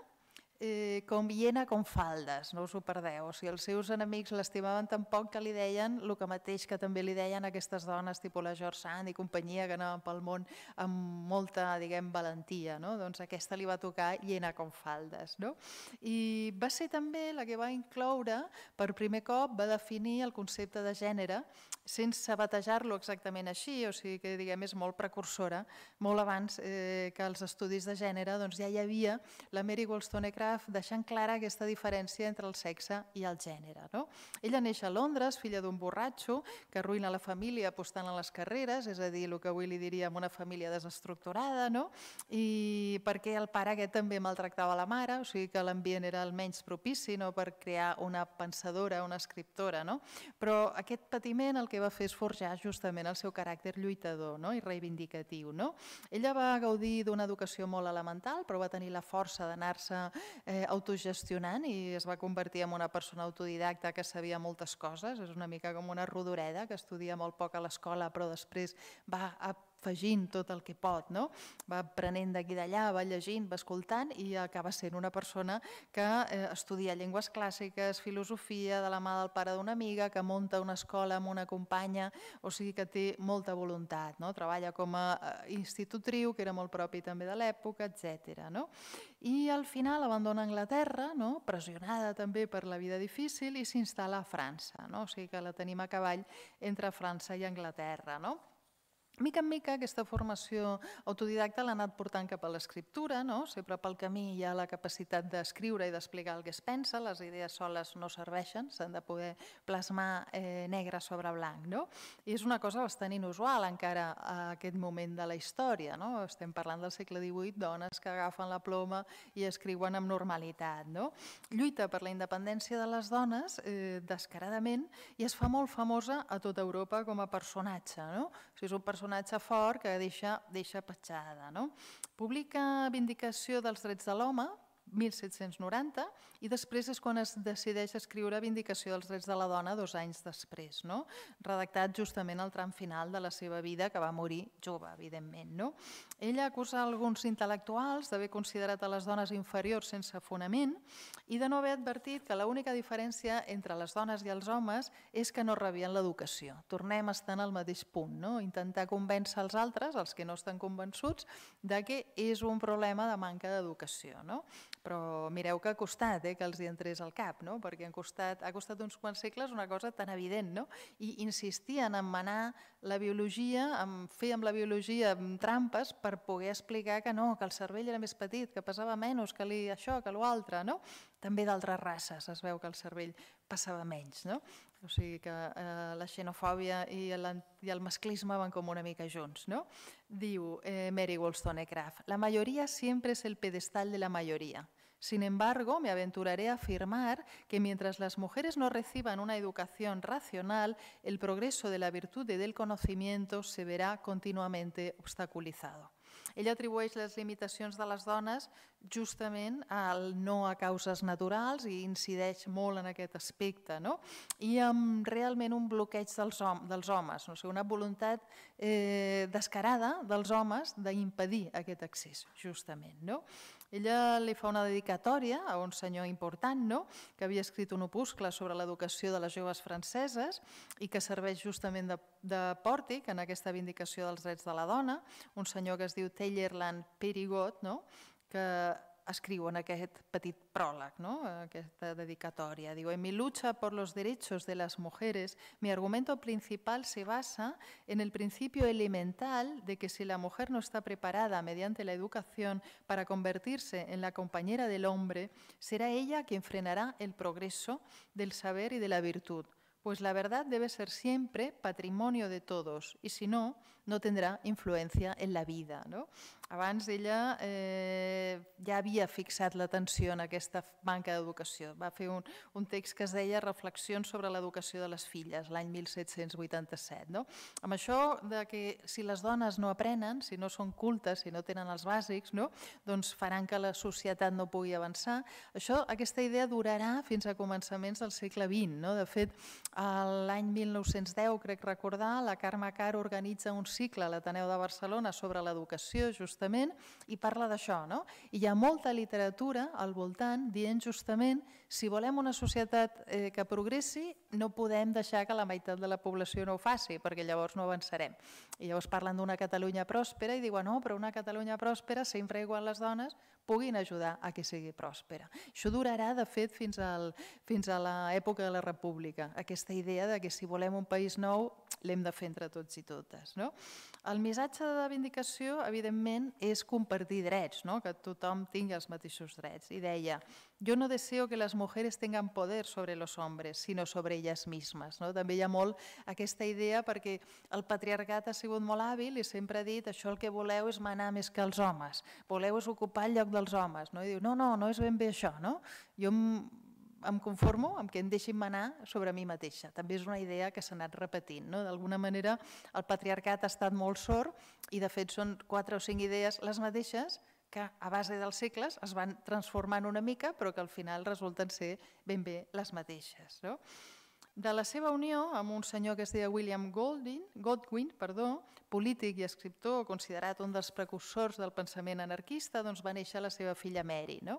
eh, com hiena com faldes, no us ho perdeu. O sigui, els seus enemics l'estimaven tan poc que li deien el que mateix que també li deien aquestes dones, tipus la George Sand i companyia, que anaven pel món amb molta, diguem, valentia. No? Doncs aquesta li va tocar hiena com faldes. No? I va ser també la que va incloure, per primer cop, va definir el concepte de gènere sense batejar-lo exactament així, o sigui que diguem és molt precursora, molt abans eh, que els estudis de gènere doncs ja hi havia la Mary Wollstonecraft deixant clara aquesta diferència entre el sexe i el gènere. No? Ella neix a Londres, filla d'un borratxo que arruïna la família apostant a les carreres, és a dir, el que avui li diríem una família desestructurada, no? i perquè el pare aquest també maltractava la mare, o sigui que l'ambient era el menys propici no? per crear una pensadora, una escriptora. No? Però aquest patiment el que va fer és forjar justament el seu caràcter lluitador no? i reivindicatiu. No? Ella va gaudir d'una educació molt elemental, però va tenir la força d'anar-se eh, autogestionant i es va convertir en una persona autodidacta que sabia moltes coses. És una mica com una rodoreda que estudia molt poc a l'escola, però després va a afegint tot el que pot, no? va aprenent d'aquí d'allà, va llegint, va escoltant i acaba sent una persona que eh, estudia llengües clàssiques, filosofia, de la mà del pare d'una amiga, que munta una escola amb una companya, o sigui que té molta voluntat, no? treballa com a eh, institutriu, que era molt propi també de l'època, etc. No? I al final abandona Anglaterra, no? pressionada també per la vida difícil, i s'instal·la a França, no? o sigui que la tenim a cavall entre França i Anglaterra. No? Mica en mica aquesta formació autodidacta l'ha anat portant cap a l'escriptura, no? sempre pel camí hi ha la capacitat d'escriure i d'explicar el que es pensa, les idees soles no serveixen, s'han de poder plasmar eh, negre sobre blanc. No? I és una cosa bastant inusual encara a aquest moment de la història. No? Estem parlant del segle XVIII, dones que agafen la ploma i escriuen amb normalitat. No? Lluita per la independència de les dones eh, descaradament i es fa molt famosa a tota Europa com a personatge. No? O sigui, és un personatge personatge fort que deixa, deixa petjada. No? Publica Vindicació dels drets de l'home, 1790, i després és quan es decideix escriure Vindicació dels drets de la dona dos anys després, no? redactat justament al tram final de la seva vida, que va morir jove, evidentment. No? Ella acusa alguns intel·lectuals d'haver considerat a les dones inferiors sense fonament i de no haver advertit que l'única diferència entre les dones i els homes és que no rebien l'educació. Tornem a estar el mateix punt, no? intentar convèncer els altres, els que no estan convençuts, de que és un problema de manca d'educació. No? Però mireu que ha costat eh, que els hi entrés al cap, no? perquè han costat, ha costat uns quants segles una cosa tan evident. No? I insistien en manar la biologia, en fer amb la biologia trampes per poder explicar que no, que el cervell era més petit, que pesava menys, que li això, que l'altre. No? També d'altres races es veu que el cervell passava menys. No? O sigui que eh, la xenofòbia i el, i el masclisme van com una mica junts. No? Diu eh, Mary Wollstonecraft, la mayoría siempre es el pedestal de la mayoría. Sin embargo, me aventuraré a afirmar que mientras las mujeres no reciban una educación racional, el progreso de la virtud y del conocimiento se verá continuamente obstaculizado. Ella atribueix les limitacions de les dones justament al no a causes naturals i incideix molt en aquest aspecte, no? i amb realment un bloqueig dels, hom dels homes, no? o sigui, una voluntat eh, descarada dels homes d'impedir aquest accés, justament. No? Ella li fa una dedicatòria a un senyor important no? que havia escrit un opuscle sobre l'educació de les joves franceses i que serveix justament de, de pòrtic en aquesta vindicació dels drets de la dona, un senyor que es diu Taylorland Perigot, no? que escriu en aquest petit pròleg, ¿no? aquesta dedicatòria. Diu, en mi lucha por los derechos de las mujeres, mi argumento principal se basa en el principio elemental de que si la mujer no está preparada mediante la educación para convertirse en la compañera del hombre, será ella quien frenará el progreso del saber y de la virtud, pues la verdad debe ser siempre patrimonio de todos y si no, no tendrá influència en la vida. No? Abans ella eh, ja havia fixat l'atenció en aquesta manca d'educació. Va fer un, un text que es deia Reflexions sobre l'educació de les filles, l'any 1787. No? Amb això de que si les dones no aprenen, si no són cultes, si no tenen els bàsics, no? doncs faran que la societat no pugui avançar. Això, aquesta idea durarà fins a començaments del segle XX. No? De fet, l'any 1910, crec recordar, la Carme Car organitza un cicle a l'Ateneu de Barcelona sobre l'educació, justament, i parla d'això. No? I hi ha molta literatura al voltant dient justament si volem una societat eh, que progressi, no podem deixar que la meitat de la població no ho faci, perquè llavors no avançarem. I llavors parlen d'una Catalunya pròspera i diuen, no, però una Catalunya pròspera sempre igual les dones puguin ajudar a que sigui pròspera. Això durarà, de fet, fins, al, fins a l'època de la República, aquesta idea de que si volem un país nou l'hem de fer entre tots i totes. No? El missatge de vindicació, evidentment, és compartir drets, no? que tothom tingui els mateixos drets. I deia, jo no deseo que les mujeres tengan poder sobre los hombres, sino sobre ellas mismas. No? També hi ha molt aquesta idea perquè el patriarcat ha sigut molt hàbil i sempre ha dit això el que voleu és manar més que els homes, voleu és ocupar el lloc dels homes. No? I diu, no, no, no és ben bé això. No? Jo em conformo amb que em deixin manar sobre mi mateixa. També és una idea que s'ha anat repetint. No? D'alguna manera, el patriarcat ha estat molt sort i, de fet, són quatre o cinc idees les mateixes que a base dels segles es van transformant una mica, però que al final resulten ser ben bé les mateixes. No? De la seva unió amb un senyor que es deia William Goldwyn, Godwin, perdó, polític i escriptor, considerat un dels precursors del pensament anarquista, doncs va néixer la seva filla Mary. No?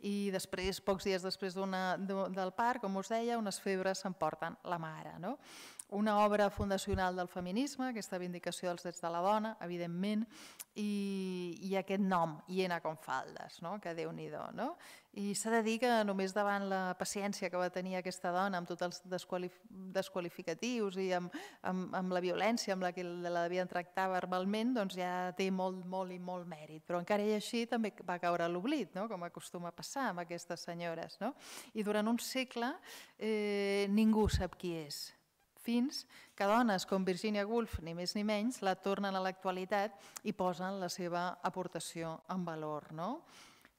I després, pocs dies després del part, com us deia, unes febres s'emporten la mare. No? Una obra fundacional del feminisme, aquesta vindicació dels drets de la dona, evidentment, i, i aquest nom, Iena com faldes, no? que déu-n'hi-do. No? I s'ha de dir que només davant la paciència que va tenir aquesta dona amb tots els desqualif desqualificatius i amb, amb, amb la violència amb la que la devien tractar verbalment, doncs ja té molt, molt i molt mèrit. Però encara i així també va caure l'oblit, no? com acostuma a passar amb aquestes senyores. No? I durant un segle eh, ningú sap qui és fins que dones com Virginia Woolf, ni més ni menys, la tornen a l'actualitat i posen la seva aportació en valor. No?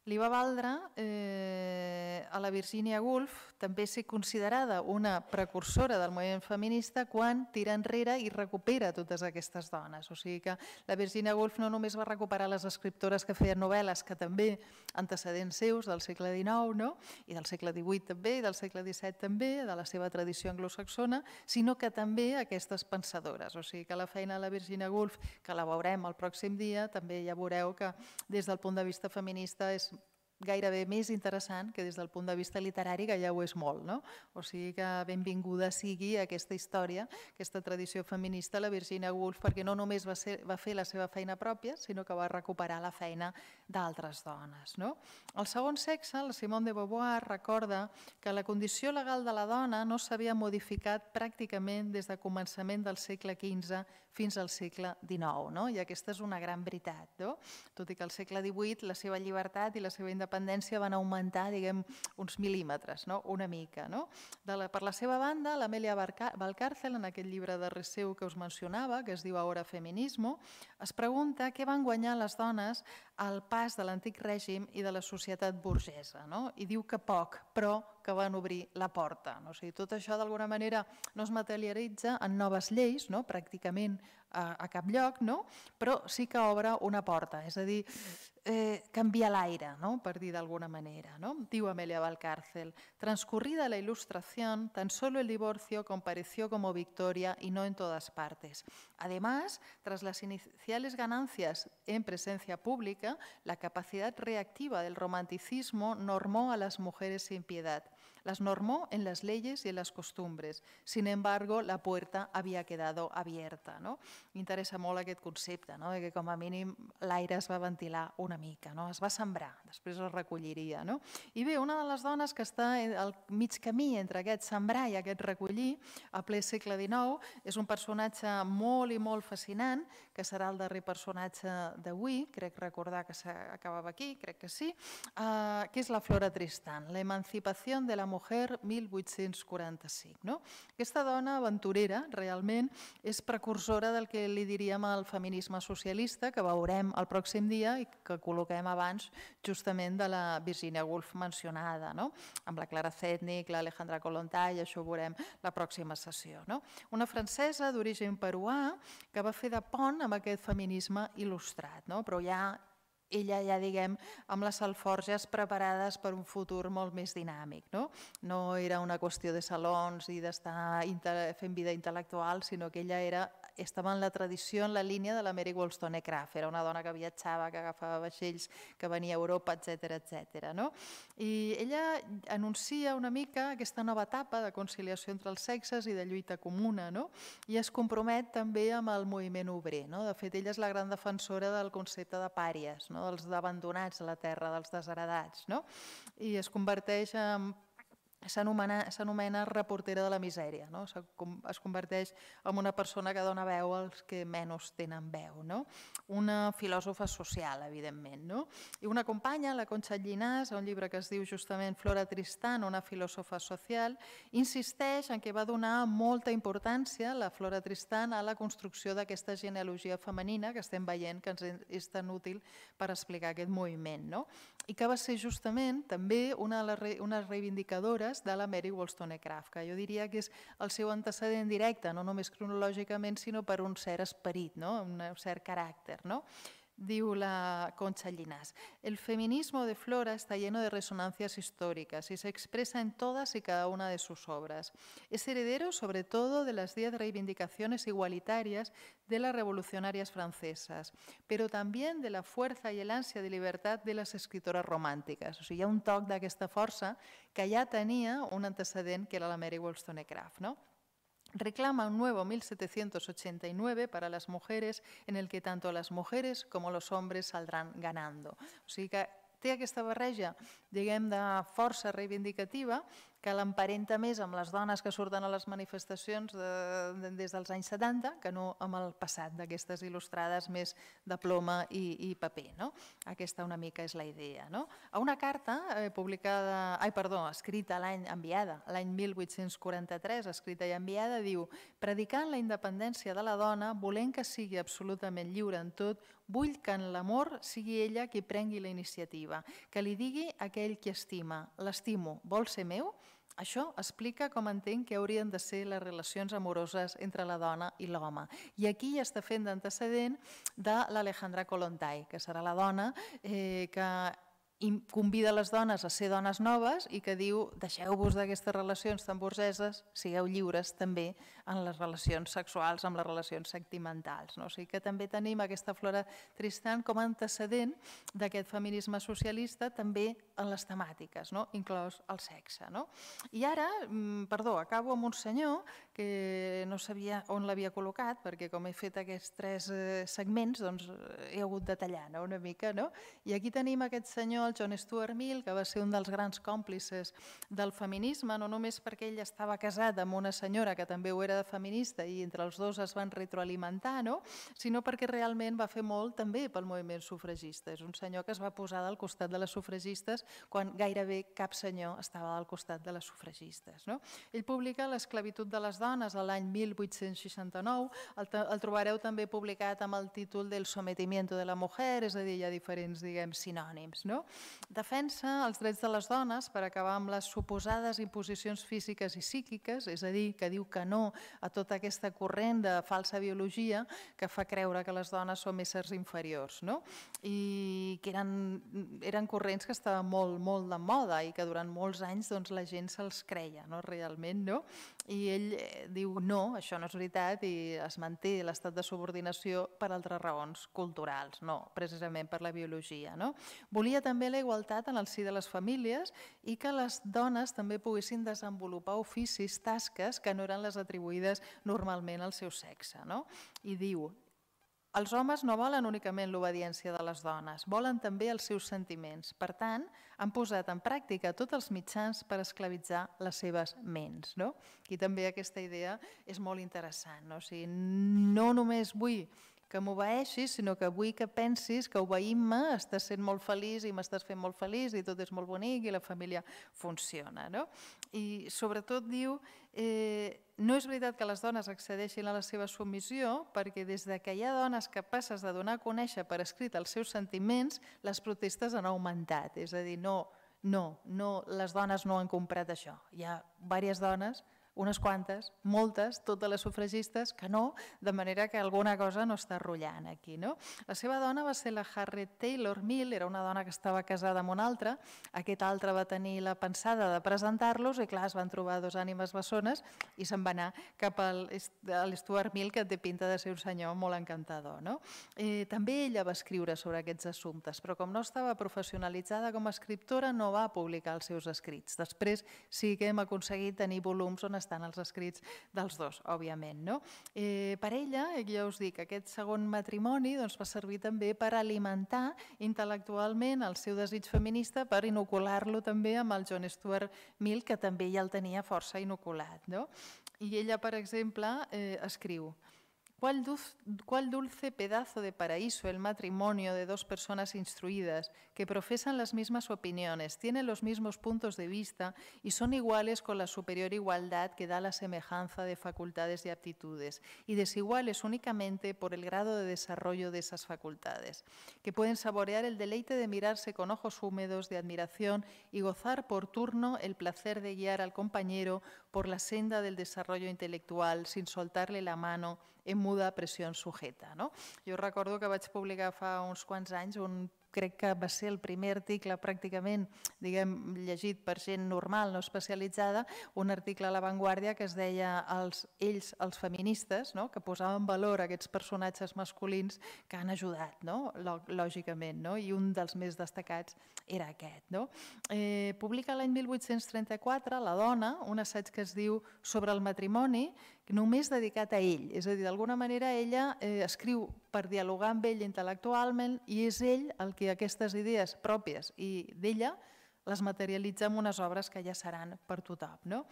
Li va valdre eh, a la Virginia Woolf també ser considerada una precursora del moviment feminista quan tira enrere i recupera totes aquestes dones. O sigui que la Virginia Woolf no només va recuperar les escriptores que feien novel·les, que també antecedents seus del segle XIX, no? i del segle XVIII també, i del segle XVII també, de la seva tradició anglosaxona, sinó que també aquestes pensadores. O sigui que la feina de la Virginia Woolf, que la veurem el pròxim dia, també ja veureu que des del punt de vista feminista és gairebé més interessant que des del punt de vista literari, que ja ho és molt. No? O sigui que benvinguda sigui aquesta història, aquesta tradició feminista, la Virginia Woolf, perquè no només va, ser, va fer la seva feina pròpia, sinó que va recuperar la feina d'altres dones. No? El segon sexe, la Simone de Beauvoir, recorda que la condició legal de la dona no s'havia modificat pràcticament des de començament del segle XV fins al segle XIX. No? I aquesta és una gran veritat. No? Tot i que al segle XVIII la seva llibertat i la seva independència van augmentar diguem, uns mil·límetres, no? una mica. No? De la, per la seva banda, l'Amelia Valcárcel, en aquest llibre de Receu que us mencionava, que es diu Ahora Feminismo, es pregunta què van guanyar les dones al pas de l'antic règim i de la societat burgesa. No? I diu que poc, però que van obrir la porta. No? O sigui, tot això d'alguna manera no es materialitza en noves lleis, no? pràcticament a, a cap lloc, no? però sí que obre una porta, és a dir, eh, canvia l'aire, ¿no? per dir d'alguna manera. ¿no? Diu Amelia Valcárcel, transcurrida la ilustración, tan solo el divorcio compareció como victoria y no en todas partes. Además, tras las iniciales ganancias en presencia pública, la capacidad reactiva del romanticismo normó a las mujeres sin piedad. Las normó en las leyes y en las costumbres. Sin embargo, la puerta había quedado abierta. No? M'interessa molt aquest concepte, no? que com a mínim l'aire es va ventilar una mica, no? es va sembrar, després es recolliria. No? I bé, una de les dones que està al mig camí entre aquest sembrar i aquest recollir, a ple segle XIX, és un personatge molt i molt fascinant, que serà el darrer personatge d'avui, crec recordar que s'acabava aquí, crec que sí, eh, que és la Flora Tristan, l'emancipació de la mujer 1845. No? Aquesta dona aventurera realment és precursora del que li diríem el feminisme socialista, que veurem el pròxim dia i que col·loquem abans justament de la Virginia Woolf mencionada, no? amb la Clara Zetnik, l'Alejandra Kollontai, això ho veurem la pròxima sessió. No? Una francesa d'origen peruà que va fer de pont amb aquest feminisme il·lustrat, no? però ja ella ja, diguem, amb les alforges preparades per un futur molt més dinàmic. No, no era una qüestió de salons i d'estar fent vida intel·lectual, sinó que ella era estava en la tradició, en la línia de la Mary Wollstonecraft. Era una dona que viatjava, que agafava vaixells, que venia a Europa, etc etc. No? I ella anuncia una mica aquesta nova etapa de conciliació entre els sexes i de lluita comuna, no? i es compromet també amb el moviment obrer. No? De fet, ella és la gran defensora del concepte de pàries, no? dels abandonats a la terra, dels desheredats, no? i es converteix en s'anomena reportera de la misèria, no? es converteix en una persona que dona veu als que menys tenen veu, no? una filòsofa social, evidentment. No? I una companya, la Concha Llinàs, un llibre que es diu justament Flora Tristan, una filòsofa social, insisteix en que va donar molta importància la Flora Tristan a la construcció d'aquesta genealogia femenina que estem veient que ens és tan útil per explicar aquest moviment. No? I que va ser justament també una de les reivindicadores obres de la Mary Wollstonecraft, que jo diria que és el seu antecedent directe, no només cronològicament, sinó per un cert esperit, no? un cert caràcter. No? Diu la Concha el feminismo de Flora está lleno de resonancias históricas y se expresa en todas y cada una de sus obras. Es heredero sobre todo de las diez reivindicaciones igualitarias de las revolucionarias francesas, pero también de la fuerza y el ansia de libertad de las escritoras románticas. O sigui, hi ha un toc d'aquesta força que ja tenia un antecedent que era la Mary Wollstonecraft. No? Reclama un nuevo 1789 para las mujeres en el que tanto las mujeres como los hombres saldrán ganando. O sigui que té aquesta barreja, diguem, de força reivindicativa que l'emparenta més amb les dones que surten a les manifestacions de, de, des dels anys 70 que no amb el passat d'aquestes il·lustrades més de ploma i, i paper. No? Aquesta una mica és la idea. No? A una carta eh, publicada, ai, perdó, escrita l'any enviada, l'any 1843, escrita i enviada, diu predicant la independència de la dona, volent que sigui absolutament lliure en tot, vull que en l'amor sigui ella qui prengui la iniciativa, que li digui aquell qui estima, l'estimo, vol ser meu? Això explica com entenc que haurien de ser les relacions amoroses entre la dona i l'home. I aquí ja està fent d'antecedent de l'Alejandra Kolontai, que serà la dona eh, que i convida les dones a ser dones noves i que diu deixeu-vos d'aquestes relacions tan burgeses, sigueu lliures també en les relacions sexuals, amb les relacions sentimentals. No? O sigui que també tenim aquesta Flora Tristan com a antecedent d'aquest feminisme socialista també en les temàtiques, no? inclòs el sexe. No? I ara, mm, perdó, acabo amb un senyor que no sabia on l'havia col·locat, perquè com he fet aquests tres eh, segments, doncs he hagut de tallar no? una mica. No? I aquí tenim aquest senyor el John Stuart Mill, que va ser un dels grans còmplices del feminisme, no només perquè ell estava casat amb una senyora que també ho era de feminista i entre els dos es van retroalimentar, no? sinó perquè realment va fer molt també pel moviment sufragista. És un senyor que es va posar del costat de les sufragistes quan gairebé cap senyor estava del costat de les sufragistes. No? Ell publica l'esclavitud de les dones a l'any 1869, el, el trobareu també publicat amb el títol del sometimiento de la mujer, és a dir, hi ha diferents diguem, sinònims. No? Defensa els drets de les dones per acabar amb les suposades imposicions físiques i psíquiques, és a dir, que diu que no a tota aquesta corrent de falsa biologia que fa creure que les dones són éssers inferiors, no? i que eren, eren corrents que estaven molt, molt de moda i que durant molts anys doncs, la gent se'ls creia no? realment. No? I ell eh, diu no, això no és veritat i es manté l'estat de subordinació per altres raons culturals, no precisament per la biologia. No? Volia també també la igualtat en el si de les famílies i que les dones també poguessin desenvolupar oficis, tasques que no eren les atribuïdes normalment al seu sexe. No? I diu, els homes no volen únicament l'obediència de les dones, volen també els seus sentiments. Per tant, han posat en pràctica tots els mitjans per esclavitzar les seves ments. No? I també aquesta idea és molt interessant. No? O sigui, no només vull que m'obeeixis, sinó que vull que pensis que obeint-me estàs sent molt feliç i m'estàs fent molt feliç i tot és molt bonic i la família funciona. No? I sobretot diu, eh, no és veritat que les dones accedeixin a la seva submissió perquè des de que hi ha dones capaces de donar a conèixer per escrit els seus sentiments, les protestes han augmentat. És a dir, no, no, no les dones no han comprat això. Hi ha diverses dones unes quantes, moltes, totes les sufragistes, que no, de manera que alguna cosa no està rotllant aquí. No? La seva dona va ser la Harriet Taylor Mill, era una dona que estava casada amb una altra, aquest altre va tenir la pensada de presentar-los i clar, es van trobar dos ànimes bessones i se'n va anar cap a l'Stuart Mill, que té pinta de ser un senyor molt encantador. No? Eh, també ella va escriure sobre aquests assumptes, però com no estava professionalitzada com a escriptora, no va publicar els seus escrits. Després sí que hem aconseguit tenir volums on estan els escrits dels dos, òbviament. No? Eh, per ella, ja us dic, aquest segon matrimoni doncs, va servir també per alimentar intel·lectualment el seu desig feminista per inocular-lo també amb el John Stuart Mill, que també ja el tenia força inoculat. No? I ella, per exemple, eh, escriu ¿Cuál dulce pedazo de paraíso el matrimonio de dos personas instruidas que profesan las mismas opiniones, tienen los mismos puntos de vista y son iguales con la superior igualdad que da la semejanza de facultades y aptitudes, y desiguales únicamente por el grado de desarrollo de esas facultades, que pueden saborear el deleite de mirarse con ojos húmedos de admiración y gozar por turno el placer de guiar al compañero por la senda del desarrollo intelectual sin soltarle la mano en muda pressió sujeta. No? Jo recordo que vaig publicar fa uns quants anys un crec que va ser el primer article pràcticament diguem, llegit per gent normal, no especialitzada, un article a La Vanguardia que es deia els, ells, els feministes, no? que posaven valor a aquests personatges masculins que han ajudat, no? lògicament, no? i un dels més destacats era aquest. No? Eh, publica l'any 1834 La dona, un assaig que es diu Sobre el matrimoni, només dedicat a ell. És a dir, d'alguna manera ella eh, escriu per dialogar amb ell intel·lectualment i és ell el que aquestes idees pròpies i d'ella les materialitza en unes obres que ja seran per tothom. No?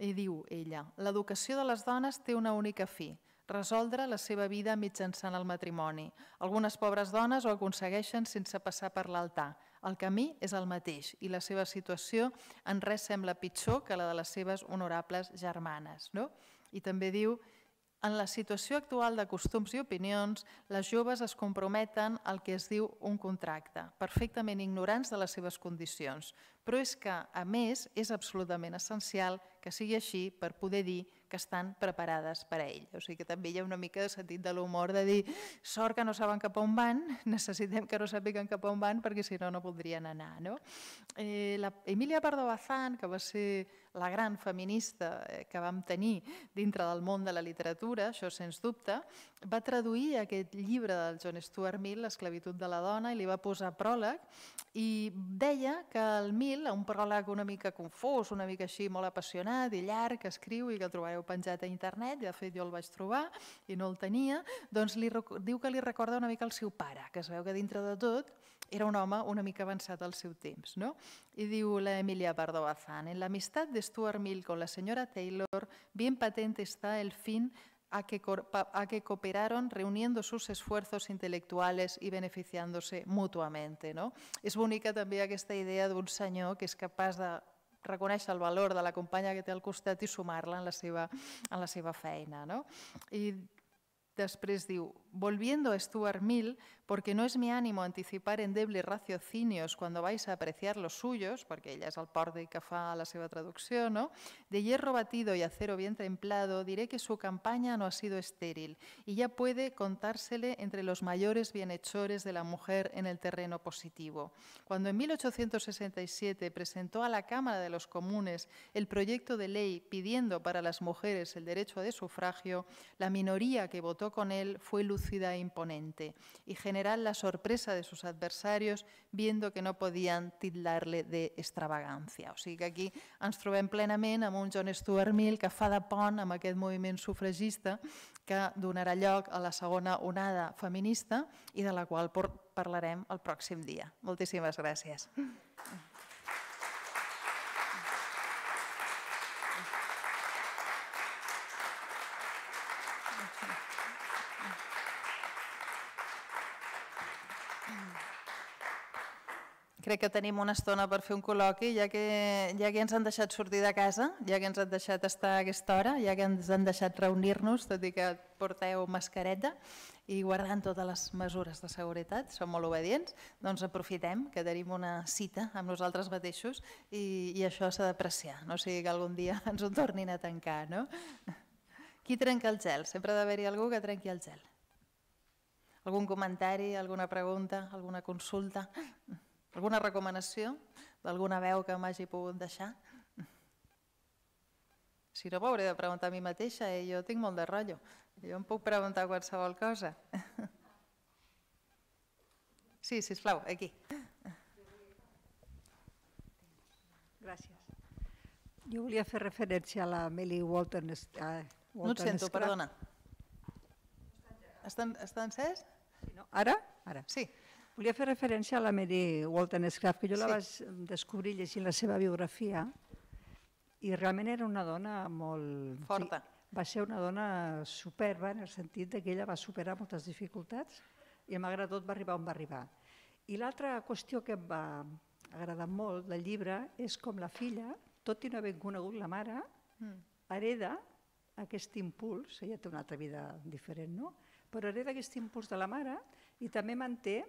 I diu ella, l'educació de les dones té una única fi, resoldre la seva vida mitjançant el matrimoni. Algunes pobres dones ho aconsegueixen sense passar per l'altar. El camí és el mateix i la seva situació en res sembla pitjor que la de les seves honorables germanes. No? I també diu en la situació actual de costums i opinions, les joves es comprometen al que es diu un contracte, perfectament ignorants de les seves condicions. Però és que, a més, és absolutament essencial que sigui així per poder dir que estan preparades per a ell. O sigui que també hi ha una mica de sentit de l'humor de dir sort que no saben cap on van, necessitem que no sàpiguen cap on van perquè si no no podrien anar. No? Eh, la Emilia Pardo Bazán, que va ser la gran feminista eh, que vam tenir dintre del món de la literatura, això sens dubte, va traduir aquest llibre del John Stuart Mill, L'esclavitud de la dona, i li va posar pròleg, i deia que el Mill, un pròleg una mica confós, una mica així molt apassionat i llarg, que escriu i que el trobareu penjat a internet, de fet jo el vaig trobar i no el tenia, doncs li, diu que li recorda una mica el seu pare, que es veu que dintre de tot era un home una mica avançat al seu temps. No? Y diu la Emilia Pardo Bazán, en la de Stuart Mill con la señora Taylor, bien patente está el fin a que, a que cooperaron reuniendo sus esfuerzos intelectuales i beneficiándose mutuamente. No? És bonica també aquesta idea d'un senyor que és capaç de reconèixer el valor de la companya que té al costat i sumar-la en, la seva, en la seva feina. No? I després diu, volviendo a Stuart Mill, porque no es mi ánimo anticipar endebles raciocinios cuando vais a apreciar los suyos, porque ella es el porte que fa la seva traducció, ¿no? de hierro batido y acero bien templado, diré que su campaña no ha sido estéril y ya puede contársele entre los mayores bienhechores de la mujer en el terreno positivo. Cuando en 1867 presentó a la Cámara de los Comunes el proyecto de ley pidiendo para las mujeres el derecho de sufragio, la minoría que votó con él fue lúcida e imponente y general la sorpresa de sus adversarios viendo que no podien tildarle de extravagància. O sigui que aquí ens trobem plenament amb un John Stuart Mill que fa de pont amb aquest moviment sufragista que donarà lloc a la segona onada feminista i de la qual parlarem el pròxim dia. Moltíssimes gràcies. Crec que tenim una estona per fer un col·loqui, ja que, ja que ens han deixat sortir de casa, ja que ens han deixat estar a aquesta hora, ja que ens han deixat reunir-nos, tot i que porteu mascareta i guardant totes les mesures de seguretat, som molt obedients, doncs aprofitem que tenim una cita amb nosaltres mateixos i, i això s'ha d'apreciar, no o sigui que algun dia ens ho tornin a tancar. No? Qui trenca el gel? Sempre ha d'haver-hi algú que trenqui el gel. Algun comentari, alguna pregunta, alguna consulta, alguna recomanació d'alguna veu que m'hagi pogut deixar? Si no, m'hauré de preguntar a mi mateixa i jo tinc molt de rotllo. Jo em puc preguntar qualsevol cosa. Sí, sisplau, aquí. Gràcies. Jo volia fer referència a la Meli Walton. Uh, Walton no et sento, Scrap. perdona. Està, està encès? Sí, no? Ara? Ara. Sí. Volia fer referència a la Mary Walton Scraft, que jo sí. la vaig descobrir llegint la seva biografia i realment era una dona molt... Forta. Sí, va ser una dona superba en el sentit de que ella va superar moltes dificultats i malgrat tot va arribar on va arribar. I l'altra qüestió que em va agradar molt del llibre és com la filla, tot i no haver conegut la mare, mm. hereda aquest impuls, ella té una altra vida diferent, no? però hereda aquest impuls de la mare i també manté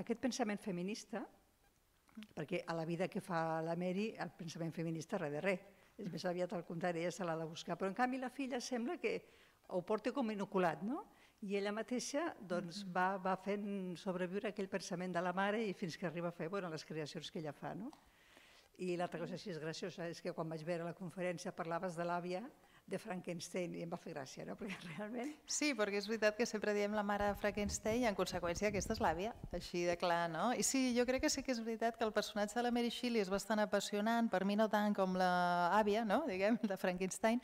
aquest pensament feminista, perquè a la vida que fa la Mary el pensament feminista res de res, és més aviat al contrari, ella se l'ha de buscar, però en canvi la filla sembla que ho porta com inoculat, no? i ella mateixa doncs, va, va fent sobreviure aquell pensament de la mare i fins que arriba a fer bueno, les creacions que ella fa. No? I l'altra cosa així és graciosa és que quan vaig veure la conferència parlaves de l'àvia de Frankenstein i em va fer gràcia, no? perquè realment... Sí, perquè és veritat que sempre diem la mare de Frankenstein i en conseqüència aquesta és l'àvia, així de clar, no? I sí, jo crec que sí que és veritat que el personatge de la Mary Shelley és bastant apassionant, per mi no tant com l'àvia, no? diguem, de Frankenstein,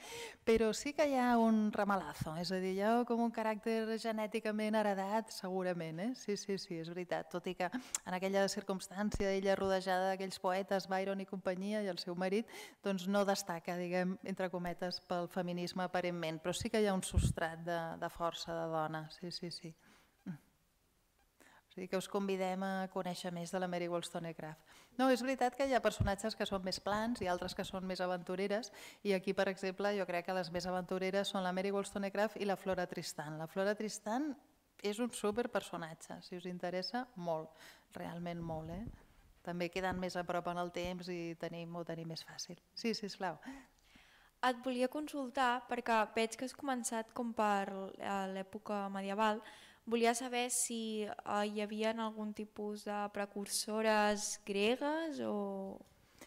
però sí que hi ha un ramalazo, és a dir, hi ha com un caràcter genèticament heredat, segurament, eh? Sí, sí, sí, és veritat, tot i que en aquella circumstància ella rodejada d'aquells poetes, Byron i companyia, i el seu marit, doncs no destaca, diguem, entre cometes, pel feminisme aparentment, però sí que hi ha un substrat de, de força de dona, sí, sí, sí. O sigui que us convidem a conèixer més de la Mary Wollstonecraft. No, és veritat que hi ha personatges que són més plans i altres que són més aventureres i aquí, per exemple, jo crec que les més aventureres són la Mary Wollstonecraft i la Flora Tristan. La Flora Tristan és un superpersonatge, si us interessa, molt, realment molt. Eh? També quedant més a prop en el temps i tenim, ho tenim més fàcil. Sí, sisplau. Et volia consultar, perquè veig que has començat com per eh, l'època medieval, volia saber si eh, hi havia algun tipus de precursores gregues o,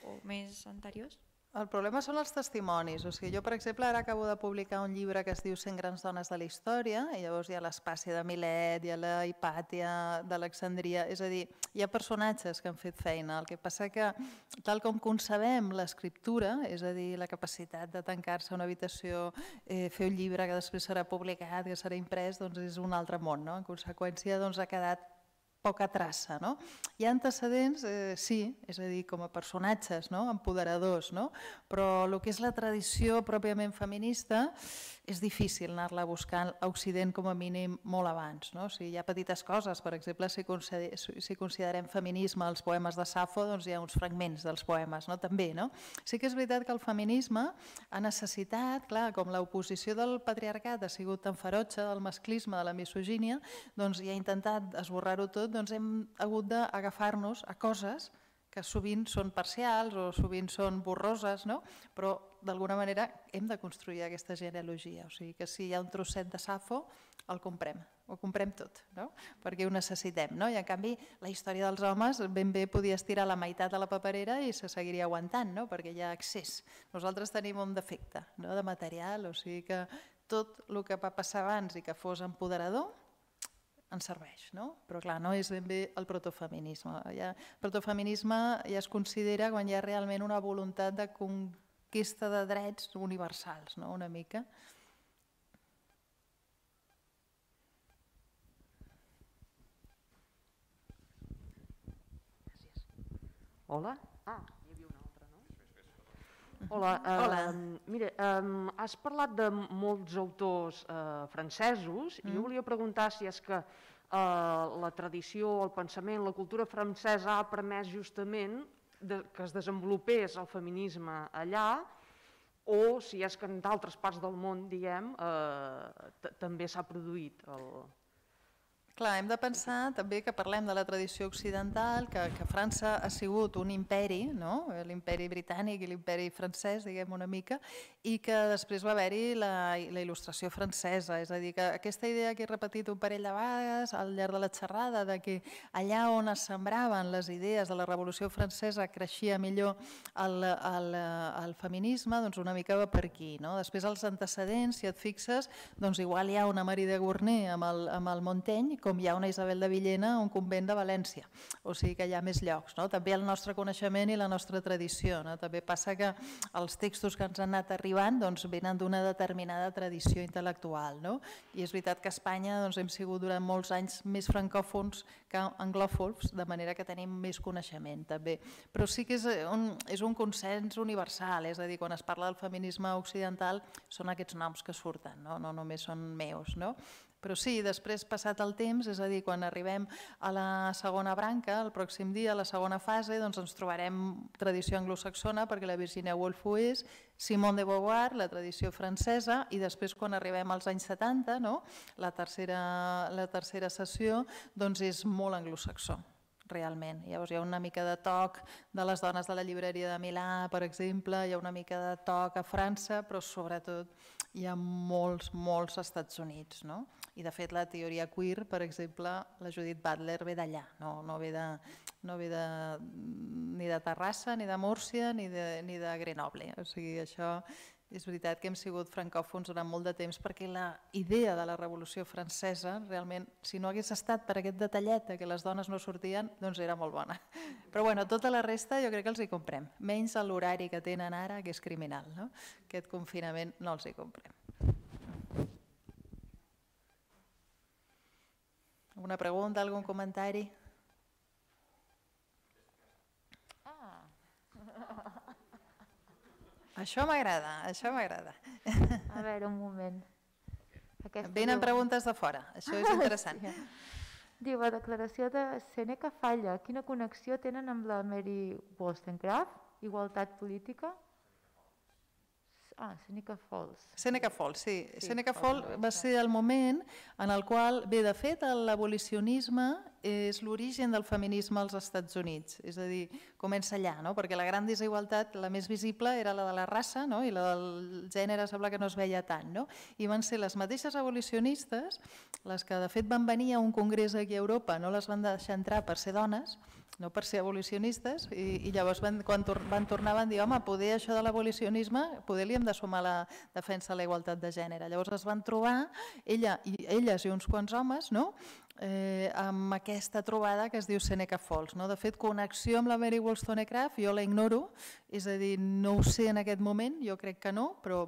o més anteriors? El problema són els testimonis. O sigui, jo, per exemple, ara acabo de publicar un llibre que es diu 100 grans dones de la història, i llavors hi ha l'Espàcia de Milet, hi ha la Hipàtia d'Alexandria, és a dir, hi ha personatges que han fet feina. El que passa que, tal com concebem l'escriptura, és a dir, la capacitat de tancar-se a una habitació, eh, fer un llibre que després serà publicat, que serà imprès, doncs és un altre món. No? En conseqüència, doncs, ha quedat poca traça. No? Hi ha antecedents, eh, sí, és a dir, com a personatges no? empoderadors, no? però el que és la tradició pròpiament feminista és difícil anar-la buscant a Occident com a mínim molt abans. No? O sigui, hi ha petites coses, per exemple, si, si considerem feminisme els poemes de Safo, doncs hi ha uns fragments dels poemes, no? també. No? Sí que és veritat que el feminisme ha necessitat, clar, com l'oposició del patriarcat ha sigut tan ferotge, del masclisme, de la misogínia, doncs i ha intentat esborrar-ho tot, doncs hem hagut d'agafar-nos a coses que sovint són parcials o sovint són borroses, no? però d'alguna manera hem de construir aquesta genealogia. O sigui que si hi ha un trosset de Safo, el comprem, ho comprem tot, no? perquè ho necessitem. No? I en canvi, la història dels homes ben bé podia estirar la meitat de la paperera i se seguiria aguantant, no? perquè hi ha accés. Nosaltres tenim un defecte no? de material, o sigui que tot el que va passar abans i que fos empoderador, ens serveix, no? però clar, no és ben bé el protofeminisme. Ja, el protofeminisme ja es considera quan hi ha realment una voluntat de conquesta de drets universals, no? una mica. Hola? Ah, hi havia una altra, no? Hola. Uh, Hola. Mira, um, has parlat de molts autors uh, francesos mm. i jo volia preguntar si és que eh, la tradició, el pensament, la cultura francesa ha permès justament de, que es desenvolupés el feminisme allà, o si és que en d'altres parts del món, diguem, eh, també s'ha produït el, Clar, hem de pensar també que parlem de la tradició occidental, que, que França ha sigut un imperi, no? l'imperi britànic i l'imperi francès, diguem una mica, i que després va haver-hi la, la il·lustració francesa, és a dir, que aquesta idea que he repetit un parell de vegades al llarg de la xerrada, de que allà on es sembraven les idees de la Revolució Francesa creixia millor el, el, el feminisme, doncs una mica va per aquí. No? Després els antecedents, si et fixes, doncs igual hi ha una Marie de Gournay amb el, amb el Montaigne, com hi ha una Isabel de Villena a un convent de València. O sigui que hi ha més llocs. No? També el nostre coneixement i la nostra tradició. No? També passa que els textos que ens han anat arribant doncs, venen d'una determinada tradició intel·lectual. No? I és veritat que a Espanya doncs, hem sigut durant molts anys més francòfons que anglòfons, de manera que tenim més coneixement també. Però sí que és un, és un consens universal, és a dir, quan es parla del feminisme occidental són aquests noms que surten, no, no només són meus. No? Però sí, després passat el temps, és a dir, quan arribem a la segona branca, el pròxim dia, a la segona fase, doncs ens trobarem tradició anglosaxona, perquè la Virginia Woolf ho és, Simone de Beauvoir, la tradició francesa, i després quan arribem als anys 70, no? la, tercera, la tercera sessió, doncs és molt anglosaxó realment. Llavors hi ha una mica de toc de les dones de la llibreria de Milà, per exemple, hi ha una mica de toc a França, però sobretot hi ha molts, molts Estats Units. No? I de fet la teoria queer, per exemple, la Judith Butler ve d'allà, no, no ve, de, no ve de, ni de Terrassa, ni de Múrcia, ni de, ni de Grenoble. O sigui, això és veritat que hem sigut francòfons durant molt de temps perquè la idea de la Revolució Francesa realment, si no hagués estat per aquest detallet que les dones no sortien, doncs era molt bona. Però bueno, tota la resta jo crec que els hi comprem, menys l'horari que tenen ara, que és criminal. No? Aquest confinament no els hi comprem. Alguna pregunta, algun comentari? Ah. Això m'agrada, això m'agrada. A veure, un moment. Aquesta Venen diu... preguntes de fora, això és interessant. sí. Diu, la declaració de Seneca falla. Quina connexió tenen amb la Mary Wollstonecraft? Igualtat política? Ah, Seneca Falls. Seneca Falls, sí. sí Seneca Falls va ser el moment en el qual, bé, de fet, l'abolicionisme és l'origen del feminisme als Estats Units, és a dir, comença allà, no? perquè la gran desigualtat, la més visible, era la de la raça, no? i la del gènere sembla que no es veia tant, no? i van ser les mateixes abolicionistes, les que de fet van venir a un congrés aquí a Europa, no les van deixar entrar per ser dones, no per ser abolicionistes, i, i llavors van, quan tor van tornar van dir, home, poder això de l'abolicionisme, poder li hem de sumar la defensa de la igualtat de gènere. Llavors es van trobar, ella i elles i uns quants homes, no? Eh, amb aquesta trobada que es diu Seneca Falls. No? De fet, connexió amb la Mary Wollstonecraft jo la ignoro, és a dir, no ho sé en aquest moment, jo crec que no, però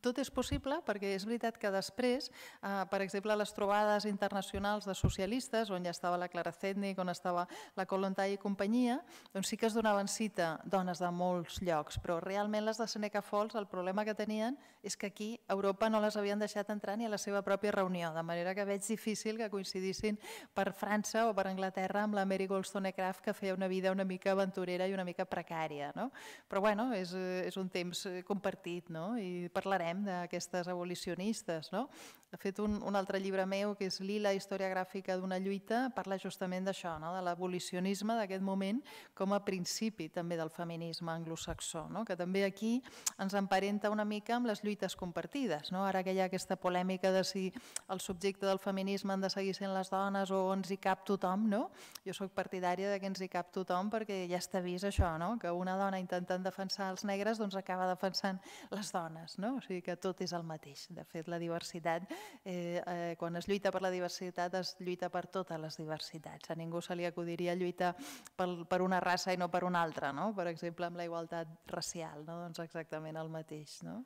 tot és possible perquè és veritat que després, eh, per exemple, les trobades internacionals de socialistes, on ja estava la Clara Zetnik, on estava la Kolontai i companyia, doncs sí que es donaven cita dones de molts llocs, però realment les de Seneca Falls el problema que tenien és que aquí a Europa no les havien deixat entrar ni a la seva pròpia reunió, de manera que veig difícil que coincidissin per França o per Anglaterra amb la Mary Wollstonecraft que feia una vida una mica aventurera i una mica precària. No? Però bueno, és, és un temps compartit no? i parlarem parlarem d'aquestes abolicionistes. No? De fet, un, un altre llibre meu, que és Lila, història gràfica d'una lluita, parla justament d'això, no? de l'abolicionisme d'aquest moment com a principi també del feminisme anglosaxó, no? que també aquí ens emparenta una mica amb les lluites compartides. No? Ara que hi ha aquesta polèmica de si el subjecte del feminisme han de seguir sent les dones o ens hi cap tothom, no? jo sóc partidària de que ens hi cap tothom perquè ja està vist això, no? que una dona intentant defensar els negres doncs acaba defensant les dones. No? O sigui que tot és el mateix. De fet, la diversitat eh, eh, quan es lluita per la diversitat es lluita per totes les diversitats. A ningú se li acudiria lluitar per, per una raça i no per una altra, no? per exemple, amb la igualtat racial, no? doncs exactament el mateix. No?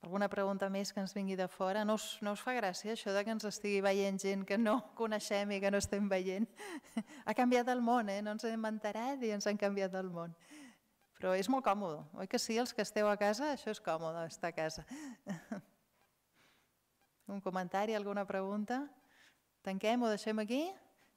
Alguna pregunta més que ens vingui de fora? No us, no us fa gràcia això de que ens estigui veient gent que no coneixem i que no estem veient? ha canviat el món, eh? no ens hem enterat i ens han canviat el món. Però és molt còmode, oi que sí? Els que esteu a casa, això és còmode, estar a casa. Un comentari, alguna pregunta? Tanquem, ho deixem aquí?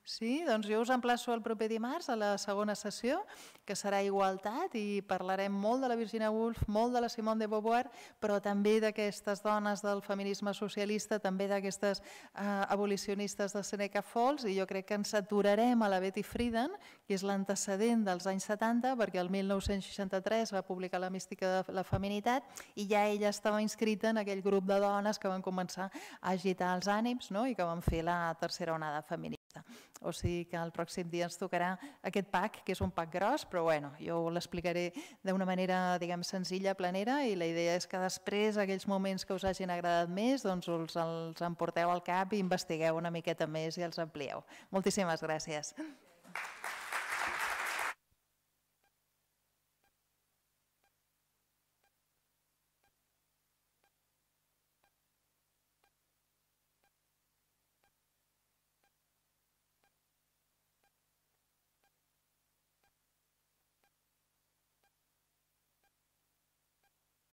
Sí, doncs jo us emplaço el proper dimarts a la segona sessió, que serà Igualtat, i parlarem molt de la Virginia Woolf, molt de la Simone de Beauvoir, però també d'aquestes dones del feminisme socialista, també d'aquestes eh, abolicionistes de Seneca Falls, i jo crec que ens aturarem a la Betty Friedan, que és l'antecedent dels anys 70, perquè el 1963 va publicar la mística de la feminitat, i ja ella estava inscrita en aquell grup de dones que van començar a agitar els ànims no? i que van fer la tercera onada feminista. O sigui que el pròxim dia ens tocarà aquest pack, que és un pack gros, però bueno, jo l'explicaré d'una manera, diguem, senzilla, planera, i la idea és que després, aquells moments que us hagin agradat més, doncs els, els emporteu al cap i investigueu una miqueta més i els amplieu. Moltíssimes gràcies.